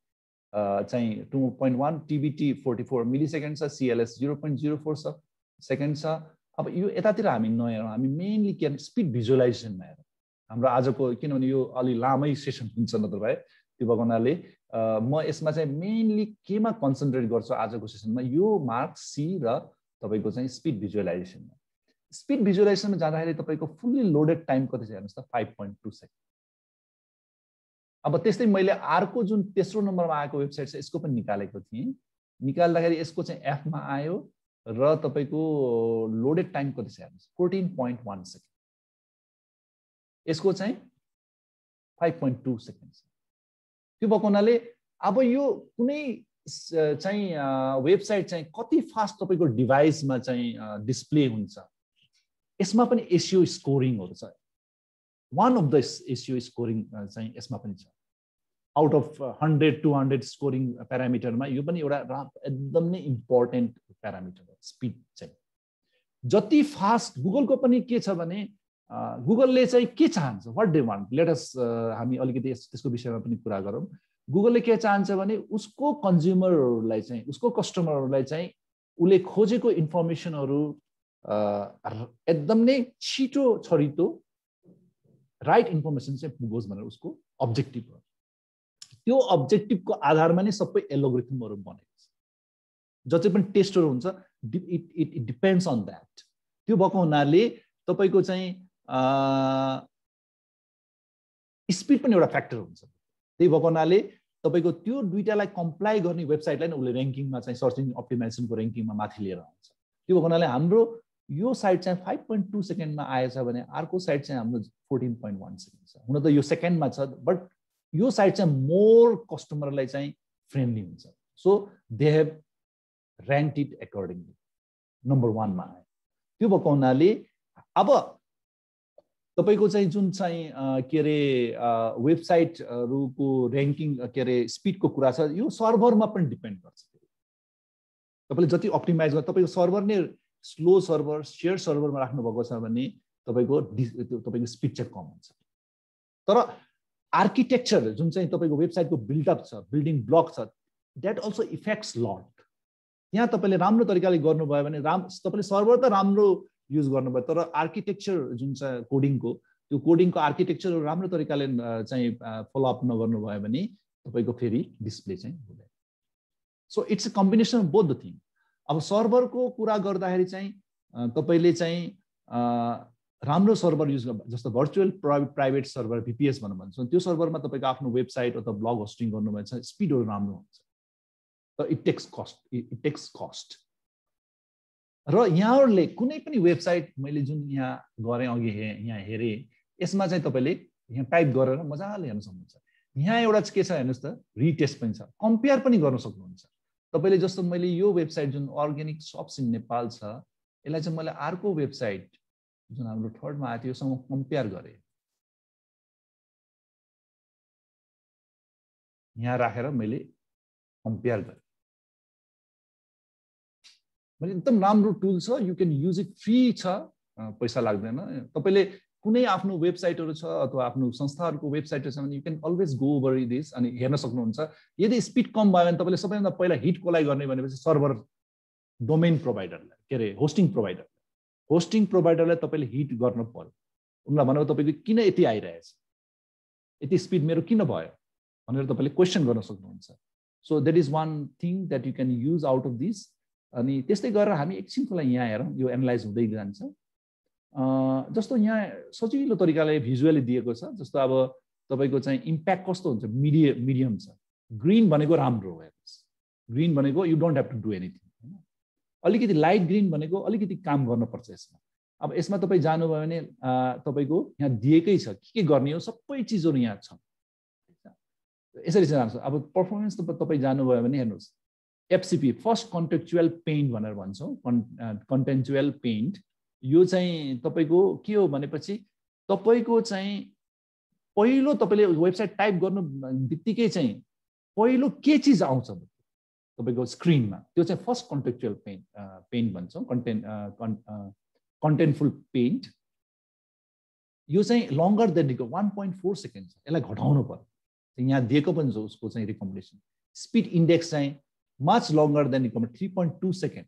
चाहिँ two point one TBT forty four milli second छ CLS zero point zero four छ सेकेन्ड छ। अब यो यतातिर हामी नहेरौँ हामी मेनली के स्पिड भिजुअलाइजेसनमा हेरौँ। हाम्रो आजको किनभने यो अलि लामै सेसन हुन्छ नत्र भए त्यो भएको हुनाले म यसमा चाहिँ मेनली केमा कन्सन्ट्रेट गर्छु आजको सेसनमा यो मार्क्स सी र तपाईँको चाहिँ स्पिड भिजुअलाइजेसनमा स्पिड भिजुअलाइजेसनमा जाँदाखेरि तपाईँको फुल्ली लोडेड टाइम कति छ हेर्नुहोस् त फाइभ पोइन्ट टू सेकेन्ड। अब त्यस्तै मैले अर्को जुन तेस्रो नम्बरमा आएको वेबसाइट छ यसको पनि निकालेको थिएँ। निकाल्दाखेरि यसको चाहिँ एफमा आयो र तपाईँको लोडेड टाइम कति छ हेर्नुहोस् फोर्टिन पोइन्ट वान सेकेन्ड। यसको चाहिँ फाइभ पोइन्ट टू सेकेन्ड छ। त्यो भएको हुनाले अब यो कुनै चाहिँ वेबसाइट चाहिँ कति फास्ट तपाईँको डिभाइसमा चाहिँ डिस्प्ले हुन्छ यसमा पनि एसियो स्कोरिङहरू छ। One of the SEO scoring चाहिँ यसमा पनि छ out of hundred two hundred scoring प्यारामिटरमा यो पनि एउटा एकदम नै इम्पोर्टेन्ट प्यारामिटर हो स्पिड चाहिँ जति फास्ट गुगलको पनि के छ भने गुगलले चाहिँ के चाहन्छ वाट डे वान्ट लेटस हामी अलिकति त्यसको विषयमा पनि कुरा गरौँ गुगलले के चाहन्छ भने उसको कन्ज्युमरहरूलाई चाहिँ उसको कस्टमरहरूलाई चाहिँ उसले खोजेको इन्फर्मेसनहरू एकदम नै छिटो छरितो राइट इन्फर्मेसन चाहिँ पुगोस् भनेर उसको अब्जेक्टिभ हो त्यो अब्जेक्टिभको आधारमा नै सबै एलोग्रिथमहरू बनेको छ जति पनि टेस्टहरू हुन्छ it it it depends on that त्यो भएको हुनाले तपाईँको चाहिँ स्पिड पनि एउटा फ्याक्टर हुन्छ। त्यही भएको हुनाले तपाईँको त्यो दुइटालाई कम्प्लाई गर्ने वेबसाइटलाई नै उसले ऱ्याङ्किङमा चाहिँ सर्च इन्जिन अप्टिमाइजेसनको ऱ्याङ्किङमा माथि लिएर आउँछ। त्यो भएको हुनाले हाम्रो यो साइट चाहिँ फाइभ पोइन्ट टू सेकेन्डमा आएछ भने अर्को साइट चाहिँ हाम्रो फोर्टिन पोइन्ट वान सेकेन्ड छ। हुन त यो सेकेन्डमा छ बट यो साइट चाहिँ मोर कस्टमरलाई चाहिँ फ्रेन्डली हुन्छ। So they have rank it accordingly number वानमा आयो त्यो भएको हुनाले अब तपाईँको चाहिँ जुन चाहिँ के अरे वेबसाइटहरूको ऱ्याङ्किङ के अरे स्पिडको कुरा छ यो सर्भरमा पनि डिपेन्ड गर्छ। तपाईँले जति अप्टिमाइज गर्छ तपाईँको सर्भर नै स्लो सर्भर सेयर सर्भरमा राख्नुभएको छ भने तपाईँको डिस तपाईँको स्पिड चाहिँ कम हुन्छ। तर आर्किटेक्चर जुन चाहिँ तपाईँको वेबसाइटको बिल्डअप छ बिल्डिङ ब्लक छ द्याट अल्सो इफेक्ट्स लट त्यहाँ तपाईँले राम्रो तरिकाले गर्नुभयो भने राम तपाईँले सर्भर त राम्रो युज गर्नुभयो तर आर्किटेक्चर जुन छ कोडिङको त्यो कोडिङको आर्किटेक्चर राम्रो तरिकाले चाहिँ फलोअप नगर्नुभयो भने तपाईँको फेरि डिस्प्ले चाहिँ हुँदैन। So it's a combination both the thing अब सर्भरको कुरा गर्दाखेरि चाहिँ तपाईँले चाहिँ राम्रो सर्भर युज जस्तो virtual private private server VPS भनौँ भन्छ त्यो सर्भरमा तपाईँको आफ्नो वेबसाइट अथवा ब्लग होस्टिङ गर्नुभयो भने स्पिडहरू राम्रो हुन्छ। तर it takes cost it takes cost. र यहाँहरूले कुनै पनि वेबसाइट मैले जुन यहाँ गरेँ अघि हे यहाँ हेरेँ यसमा चाहिँ तपाईँले यहाँ टाइप गरेर मजाले हेर्न सक्नुहुन्छ। यहाँ एउटा के छ हेर्नुहोस् त रिटेस्ट पनि छ। कम्पेयर पनि गर्न सक्नुहुन्छ। तपाईँले जस्तो मैले यो वेबसाइट जुन अर्ग्यानिक सप्स इन नेपाल छ यसलाई चाहिँ मैले अर्को वेबसाइट जुन हाम्रो थर्डमा आएको थियो कम्पेयर गरेँ। यहाँ राखेर मैले कम्पेयर गरेँ। मैले एकदम राम्रो टुल छ you can use it free छ पैसा लाग्दैन। तपाईँले कुनै आफ्नो वेबसाइटहरू छ अथवा आफ्नो संस्थाहरूको वेबसाइटहरू छ भने you can always go over this अनि हेर्न सक्नुहुन्छ। यदि स्पिड कम भयो भने तपाईँले सबैभन्दा पहिला हिट कसलाई गर्ने भनेपछि सर्भर डोमेन प्रोभाइडरलाई के अरे होस्टिङ प्रोभाइडर होस्टिङ प्रोभाइडरलाई तपाईँले हिट गर्नु पर्यो। उनलाई भनेको तपाईँको किन यति आइरहेछ? यति स्पिड मेरो किन भयो? भनेर तपाईँले क्वेसन गर्न सक्नुहुन्छ। So that is one thing that you can use out of this अनि त्यस्तै गरेर हामी एकछिनको लागि यहाँ हेरौँ। यो एनालाइज हुँदै जान्छ। जस्तो यहाँ सजिलो तरिकाले भिजुअली दिएको छ जस्तो अब तपाईँको चाहिँ इम्प्याक्ट कस्तो हुन्छ? मिडिय मिडियम छ। ग्रिन भनेको राम्रो हो हेर्नुहोस्। ग्रिन भनेको you don't have to do anything होइन? अलिकति लाइट ग्रिन भनेको अलिकति काम गर्नुपर्छ यसमा। अब यसमा तपाईँ जानुभयो भने तपाईँको यहाँ दिएकै छ। के के गर्ने हो? सबै चिजहरू यहाँ छ। यसरी चाहिँ जान्छ अब पर्फर्मेन्स तपाईँ जानुभयो भने हेर्नुहोस्। एफसिपी फर्स्ट कन्टेक्चुअल पेन्ट भनेर भन्छौँ। कन् कन्टेन्चुअल पेन्ट यो चाहिँ तपाईँको के हो भनेपछि तपाईँको चाहिँ पहिलो तपाईँले वेबसाइट टाइप गर्नु बित्तिकै चाहिँ पहिलो के चिज आउँछ तपाईँको स्क्रिनमा? त्यो चाहिँ फर्स्ट कन्टेक्चुअल पेन्ट पेन्ट भन्छौँ कन्टेन्ट कन्टेन्टफुल पेन्ट। यो चाहिँ longer than one point four second छ यसलाई घटाउनु पर्यो। यहाँ दिएको पनि छ उसको चाहिँ रिकमेन्डेसन स्पिड इन्डेक्स चाहिँ much longer than recommend three point two second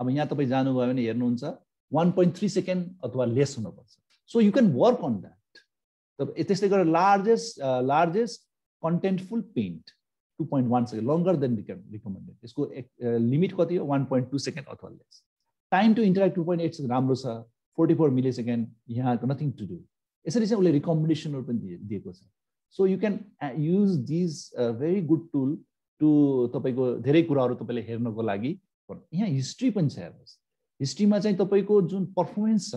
अब यहाँ तपाईँ जानुभयो भने हेर्नुहुन्छ वान पोइन्ट थ्री सेकेन्ड अथवा लेस हुनुपर्छ। So you can work on that त्यस्तै गरेर largest largest contentful paint two point one second longer than recommended यसको लिमिट कति हो? वान पोइन्ट टू सेकेन्ड अथवा less time to interact two point eight राम्रो छ। फोर्टी फोर मिली second यहाँको नथिङ टु डु यसरी चाहिँ उसले रिकमेन्डेसनहरू पनि दिएको छ। So you can use these very good tool to तपाईँको धेरै कुराहरू तपाईँले हेर्नको लागि। यहाँ हिस्ट्री पनि छ हेर्नुहोस्। हिस्ट्रीमा चाहिँ तपाईँको जुन पर्फर्मेन्स छ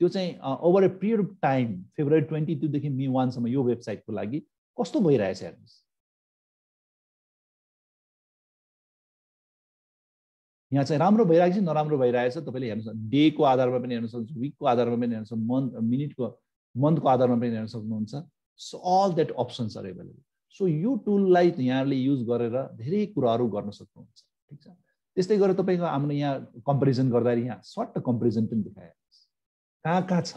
त्यो चाहिँ over a period of time February twenty टूदेखि May वानसम्म यो वेबसाइटको लागि कस्तो भइरहेछ हेर्नुहोस्। यहाँ चाहिँ राम्रो भइरहेको छ नराम्रो भइरहेछ तपाईँले हेर्नु डेको आधारमा पनि हेर्न सक्नुहुन्छ विकको आधारमा पनि हेर्न सक्नु मन्थ मिनटको मन्थको आधारमा पनि हेर्न सक्नुहुन्छ। So all that options are available so यो टुललाई यहाँले युज गरेर धेरै कुराहरू गर्न सक्नुहुन्छ। ठिक छ? त्यस्तै गरेर तपाईँको हाम्रो यहाँ कम्पेरिजन गर्दाखेरि यहाँ सर्ट कम्पेरिजन पनि देखायो कहाँ कहाँ छ?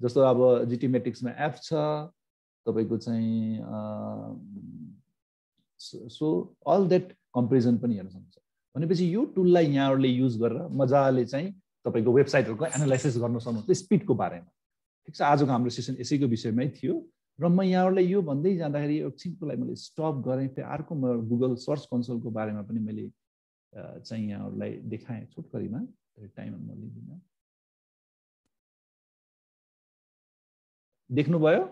जस्तो अब जिटी मेट्रिक्समा एफ छ तपाईँको चाहिँ सो अल द्याट कम्पेरिजन पनि हेर्न सक्नुहुन्छ। भनेपछि यो टुललाई यहाँहरूले युज गरेर मजाले चाहिँ तपाईँको वेबसाइटहरूको एनालाइसिस गर्न सक्नुहुन्छ स्पिडको बारेमा। ठिक छ आजको हाम्रो सेसन यसैको विषयमै थियो। र म यहाँहरूलाई यो भन्दै जाँदाखेरि एकछिनको लागि मैले स्टप गरेँ फेरि अर्को म गुगल सर्च कन्सोलको बारेमा पनि मैले चाहिँ यहाँहरूलाई देखाएँ छोटकरीमा टाइम म लिँदिनँ। देख्नुभयो?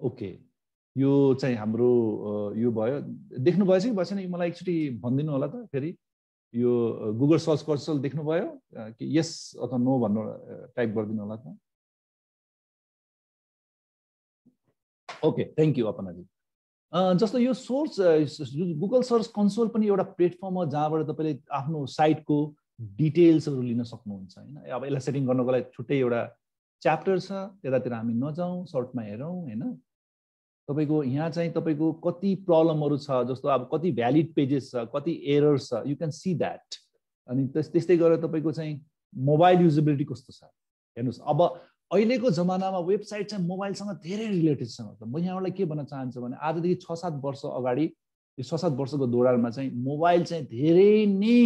ओके। यो चाहिँ हाम्रो यो भयो। देख्नुभयो कि भएन यो मलाई एकचोटि भनिदिनु होला त फेरि। यो गुगल सर्च कन्सोल देख्नुभयो? कि यस अथवा नो भन्नु टाइप गरिदिनु होला त? ओके थ्याङ्क यू अपनाजी। जस्तो यो सोर्स गुगल सर्च कन्सोल पनि एउटा प्लेटफर्म हो जहाँबाट तपाईँले आफ्नो साइटको डिटेल्सहरू लिन सक्नुहुन्छ होइन? अब यसलाई सेटिङ गर्नको लागि छुट्टै एउटा च्याप्टर छ त्यतातिर हामी नजाउँ सर्टमा हेरौँ होइन? तपाईँको यहाँ चाहिँ तपाईँको कति प्रब्लमहरू छ जस्तो अब कति भ्यालिड पेजेस छ कति एरर्स छ यु क्यान सी द्याट अनि त्यस त्यस्तै गरेर तपाईँको चाहिँ मोबाइल युजेबिलिटी कस्तो छ? हेर्नुहोस् अब अहिलेको जमानामा वेबसाइट चाहिँ मोबाइलसँग धेरै रिलेटेड छ। म यहाँलाई के भन्न चाहन्छु भने आजदेखि छ सात वर्ष अगाडि यो छ सात वर्षको दौरानमा चाहिँ मोबाइल चाहिँ धेरै नै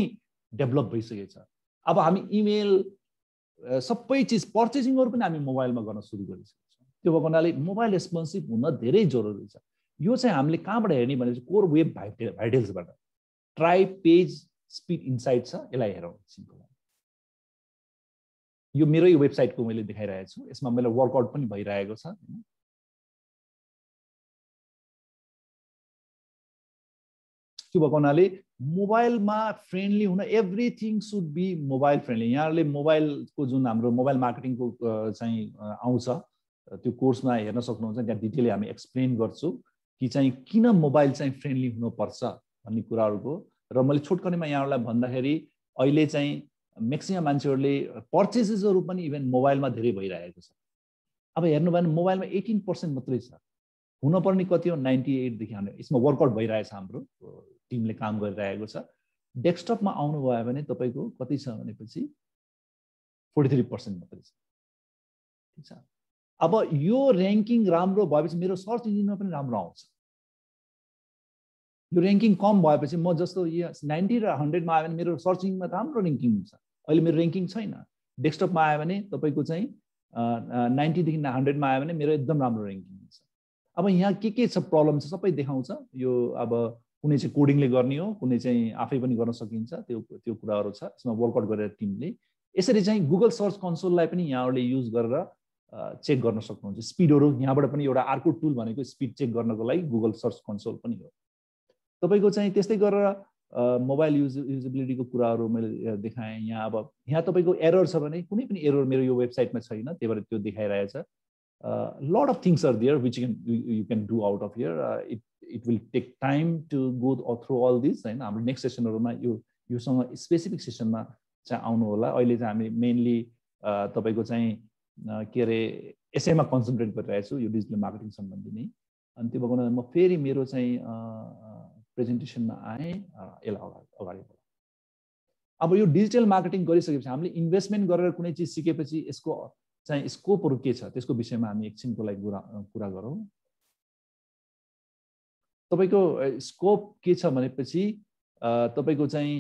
डेभलप भइसकेको छ अब हामी इमेल सबै चिज पर्चेसिङहरू पनि हामी मोबाइलमा गर्न सुरु गरिसक्यौँ त्यो भएको हुनाले मोबाइल रेस्पोन्सिभ हुन धेरै जरुरी छ। यो चाहिँ हामीले कहाँबाट हेर्ने भने कोर वेब भाइटे भाइटेल्सबाट। ट्राई पेज स्पिड इन्साइट छ यसलाई हेरौँ सिम्पल यो मेरै वेबसाइटको मैले देखाइरहेको छु। यसमा मैले वर्कआउट पनि भइरहेको छ। त्यो भएको हुनाले मोबाइलमा फ्रेन्डली हुन everything should be mobile friendly यहाँहरूले मोबाइलको जुन हाम्रो मोबाइल मार्केटिङको चाहिँ आउँछ त्यो कोर्समा हेर्न सक्नुहुन्छ त्यहाँ डिटेलली हामी एक्सप्लेन गर्छु कि चाहिँ किन मोबाइल चाहिँ फ्रेन्डली हुनुपर्छ भन्ने कुराहरूको। र मैले छोटकरीमा यहाँहरूलाई भन्दाखेरि अहिले चाहिँ म्याक्सिमम् मान्छेहरूले पर्चेसेसहरू पनि इभेन मोबाइलमा धेरै भइरहेको छ। अब हेर्नुभयो भने मोबाइलमा एटिन पर्सेन्ट मात्रै छ। हुनपर्ने कति हो? नाइन्टी एटदेखि हाम्रो यसमा वर्कआउट भइरहेछ हाम्रो टिमले काम गरिरहेको छ। डेस्कटपमा आउनुभयो भने तपाईँको कति छ भनेपछि फोर्टी थ्री पर्सेन्ट मात्रै छ। ठिक छ? अब यो ऱ्याङ्किङ राम्रो भएपछि मेरो सर्च इन्जिनमा पनि राम्रो आउँछ। यो ऱ्याङ्किङ कम भएपछि म जस्तो यो नाइन्टी र हन्ड्रेडमा आयो भने मेरो सर्च इन्जिनमा राम्रो ऱ्याङ्किङ हुन्छ। अहिले मेरो ऱ्याङ्किङ छैन। डेस्कटपमा आयो भने तपाईँको चाहिँ नाइन्टीदेखि हन्ड्रेडमा आयो भने मेरो एकदम राम्रो ऱ्याङ्किङ हुन्छ। अब यहाँ के के छ प्रब्लम छ सबै देखाउँछ। यो अब कुनै चाहिँ कोडिङले गर्ने हो कुनै चाहिँ आफै पनि गर्न सकिन्छ त्यो त्यो कुराहरू छ। यसमा वर्कआउट गरेर टिमले यसरी चाहिँ गुगल सर्च कन्सोललाई पनि यहाँहरूले युज गरेर चेक गर्न सक्नुहुन्छ। स्पिडहरू यहाँबाट पनि एउटा अर्को टुल भनेको स्पिड चेक गर्नको लागि गुगल सर्च कन्सोल पनि हो। तपाईँको चाहिँ त्यस्तै गरेर मोबाइल युज युजेबिलिटीको कुराहरू मैले देखाएँ। यहाँ अब यहाँ तपाईँको एरर छ भने कुनै पनि एरर मेरो यो वेबसाइटमा छैन त्यही भएर त्यो देखाइरहेछ। Lot of things are there which can you can do out of here it it will take time to go through all this होइन? हाम्रो नेक्स्ट सेसनहरूमा यो योसँग स्पेसिफिक सेसनमा चाहिँ आउनु होला अहिले चाहिँ हामी मेनली तपाईँको चाहिँ के अरे यसैमा कन्सन्ट्रेट गरिरहेको छु यो डिजिटल मार्केटिङ सम्बन्धी नै। अनि त्यो भएको म फेरि मेरो चाहिँ प्रेजेन्टेसनमा आएँ यसलाई अगाडि अगाडि अब यो डिजिटल मार्केटिङ गरिसकेपछि हामीले इन्भेस्टमेन्ट गरेर कुनै चिज सिकेपछि यसको चाहिँ स्कोपहरू के छ? त्यसको विषयमा हामी एकछिनको लागि कुरा कुरा गरौँ। तपाईँको स्कोप के छ भनेपछि तपाईँको चाहिँ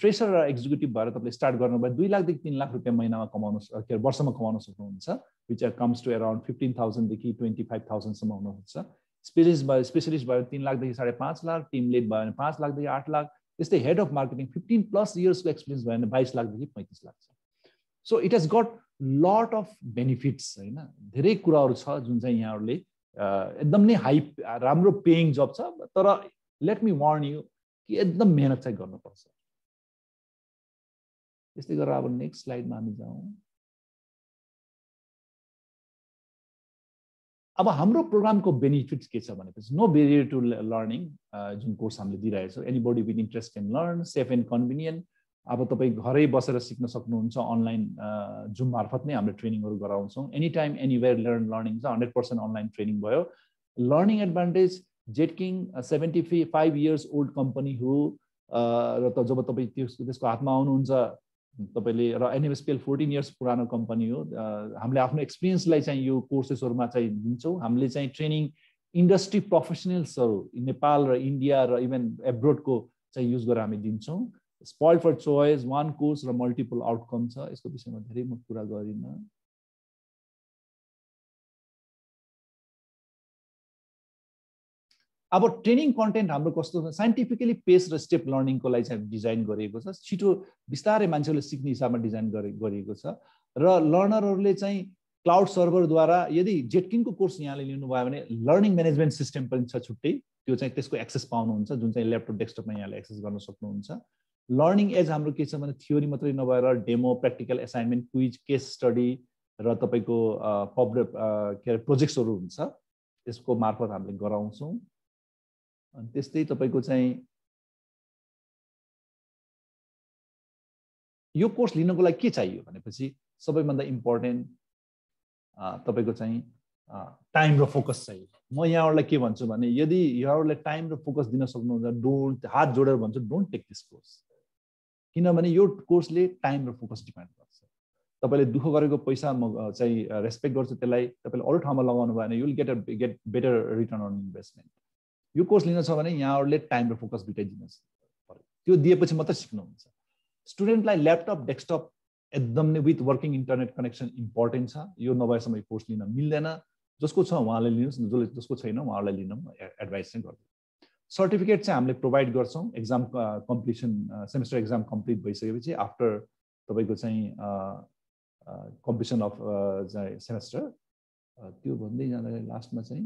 फ्रेसर र एक्जिक्युटिभ भएर तपाईँले स्टार्ट गर्नुभयो दुई लाखदेखि तिन लाख रुपियाँ महिनामा कमाउनु के अरे वर्षमा कमाउन सक्नुहुन्छ which are comes to around fifteen थाउजन्डदेखि twenty five थाउजन्डसम्म हुनुहुन्छ। स्पेसिस्ट भयो स्पेसलिस्ट भयो तिन लाखदेखि साढे पाँच लाख टिम लिड भयो भने पाँच लाखदेखि आठ लाख त्यस्तै head of marketing fifteen plus इयर्सको experience भयो भने बाइस लाखदेखि पैँतिस लाख छ so it has got lot of benefits होइन धेरै कुराहरू छ जुन चाहिँ यहाँहरूले एकदम नै हाई राम्रो पेइङ जब छ तर लेट मी वार्न यु कि एकदम मेहनत चाहिँ गर्नुपर्छ त्यस्तै गरेर अब नेक्स्ट स्लाइडमा हामी जाउँ अब हाम्रो प्रोग्रामको बेनिफिट्स के छ भनेपछि नो बेरियर टु लर्निङ जुन कोर्स हामीले दिइरहेछौँ anybody with interest can learn safe and convenient अब तपाईँ घरै बसेर सिक्न सक्नुहुन्छ अनलाइन जुम मार्फत नै हामीले ट्रेनिङहरू गराउँछौँ। Any time anywhere learn learning छ हन्ड्रेड पर्सेन्ट अनलाइन ट्रेनिङ भयो। Learning advantage Jetking seventy five years old company हो र त जब तपाईँ त्यसको त्यसको हातमा आउनुहुन्छ तपाईँले र एनएमएसपिएल फोर्टिन इयर्स पुरानो कम्पनी हो। हामीले आफ्नो एक्सपिरियन्सलाई चाहिँ यो कोर्सेसहरूमा चाहिँ दिन्छौँ। हामीले चाहिँ ट्रेनिङ इन्डस्ट्री प्रोफेसनल्सहरू नेपाल र इन्डिया र इभन एब्रोडको चाहिँ युज गरेर हामी दिन्छौँ। Spoil for choice one course र मल्टिपल आउटकम छ। यसको विषयमा धेरै म कुरा गरिनँ। अब ट्रेनिङ कन्टेन्ट हाम्रो कस्तो छ साइन्टिफिकली पेस र स्टेप लर्निङको लागि चाहिँ डिजाइन गरिएको छ। छिटो बिस्तारै मान्छेहरूले सिक्ने हिसाबमा डिजाइन गरिएको छ। र लर्नरहरूले चाहिँ क्लाउड सर्भरद्वारा यदि जेटकिङको कोर्स यहाँले लिनुभयो भने लर्निङ म्यानेजमेन्ट सिस्टम पनि छ छुट्टै। त्यो चाहिँ त्यसको एक्सेस पाउनुहुन्छ जुन चाहिँ ल्यापटप डेस्कटपमा यहाँले एक्सेस गर्न सक्नुहुन्छ। लर्निङ एज हाम्रो के छ भने थ्योरी मात्रै नभएर demo practical assignment quiz case study र तपाईँको पब्ल के अरे प्रोजेक्ट्सहरू हुन्छ। त्यसको मार्फत हामीले गराउँछौँ। अनि त्यस्तै तपाईँको चाहिँ यो कोर्स लिनको लागि के चाहियो भनेपछि सबैभन्दा इम्पोर्टेन्ट तपाईँको चाहिँ टाइम र फोकस चाहियो। म यहाँहरूलाई के भन्छु भने यदि यहाँहरूलाई टाइम र फोकस दिन सक्नुहुन्छ डोन्ट हात जोडेर भन्छु डोन्ट टेक दिस कोर्स। किनभने यो कोर्सले टाइम र फोकस डिपेन्ड गर्छ। तपाईँले दुःख गरेको पैसा म चाहिँ रेस्पेक्ट गर्छु त्यसलाई तपाईँले अरू ठाउँमा लगाउनु भयो भने you'll get a get better return on investment यो कोर्स लिन छ भने यहाँहरूले टाइम र फोकस दिन पऱ्यो त्यो दिएपछि मात्रै सिक्नुहुन्छ। स्टुडेन्टलाई ल्यापटप डेस्कटप एकदम नै with working internet connection important छ। यो नभएसम्म यो कोर्स लिन मिल्दैन। जसको छ उहाँले लिनुहोस् जसले जसको छैन उहाँहरूलाई लिन एडभाइस चाहिँ गर्छु। सर्टिफिकेट चाहिँ हामीले प्रोभाइड गर्छौँ। Exam completion semester exam complete भइसकेपछि आफ्टर तपाईँको चाहिँ कम्प्लिसन अफ सेमेस्टर। त्यो भन्दै जाँदाखेरि लास्टमा चाहिँ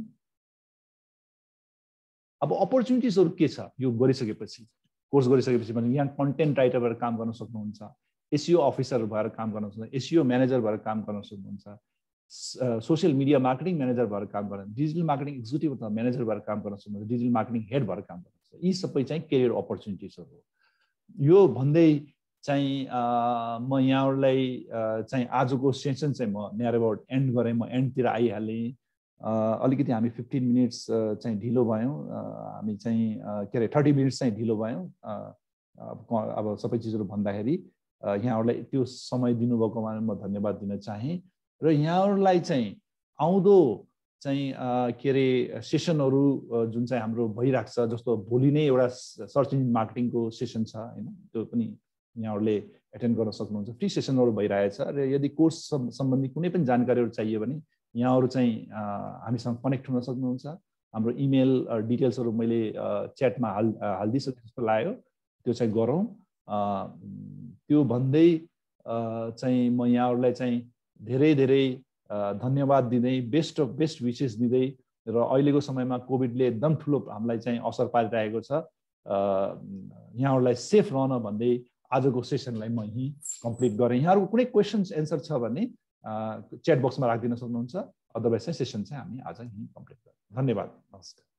अब अपर्च्युनिटिजहरू के छ? यो गरिसकेपछि कोर्स गरिसकेपछि भने यहाँ कन्टेन्ट राइटर भएर काम गर्न सक्नुहुन्छ एसिओ अफिसर भएर काम गर्न सक्नुहुन्छ एसिओ म्यानेजर भएर काम गर्न सक्नुहुन्छ सोसियल मिडिया मार्केटिङ म्यानेजर भएर काम गर्न डिजिटल मार्केटिङ एक्जिक्युटिभ अथवा म्यानेजर भएर काम गर्न सक्नुहुन्छ डिजिटल मार्केटिङ हेड भएर काम गर्नुहुन्छ यी सबै चाहिँ केरियर अपर्च्युनिटिजहरू हो। यो भन्दै चाहिँ म यहाँहरूलाई चाहिँ आजको सेसन चाहिँ म नियर अबाउट एन्ड गरेँ म एन्डतिर आइहालेँ। अलिकति हामी फिफ्टिन मिनट्स चाहिँ ढिलो भयौँ। हामी चाहिँ के अरे थर्टी मिनट्स चाहिँ ढिलो भयौँ। अब सबै चिजहरू भन्दाखेरि यहाँहरूलाई त्यो समय दिनुभएकोमा म धन्यवाद दिन चाहेँ। र यहाँहरूलाई चाहिँ आउँदो चाहिँ के अरे सेसनहरू जुन चाहिँ हाम्रो भइरहेको छ जस्तो भोलि नै एउटा सर्च इन्जिन मार्केटिङको सेसन छ होइन? त्यो पनि यहाँहरूले एटेन्ड गर्न सक्नुहुन्छ। फ्री सेसनहरू भइरहेछ। र यदि कोर्स सम्बन्धी कुनै पनि जानकारीहरू चाहियो भने यहाँहरू चाहिँ हामीसँग कनेक्ट हुन सक्नुहुन्छ। हाम्रो इमेल डिटेल्सहरू मैले च्याटमा हाल हालिदिइसके जस्तो लाग्यो। त्यो चाहिँ गरौँ। त्यो भन्दै चाहिँ म यहाँहरूलाई चाहिँ धेरै धेरै धन्यवाद दिँदै बेस्ट अफ बेस्ट विसेस दिँदै र अहिलेको समयमा कोभिडले एकदम ठुलो हामीलाई चाहिँ असर पारिरहेको छ। यहाँहरूलाई सेफ रहन भन्दै आजको सेसनलाई म यहीँ कम्प्लिट गरेँ। यहाँहरूको कुनै क्वेसन्स एन्सर छ भने च्याट बक्समा राखिदिन सक्नुहुन्छ। अदरवाइज चाहिँ सेसन चाहिँ हामी आज यहीँ कम्प्लिट गर्छौँ धन्यवाद। नमस्कार।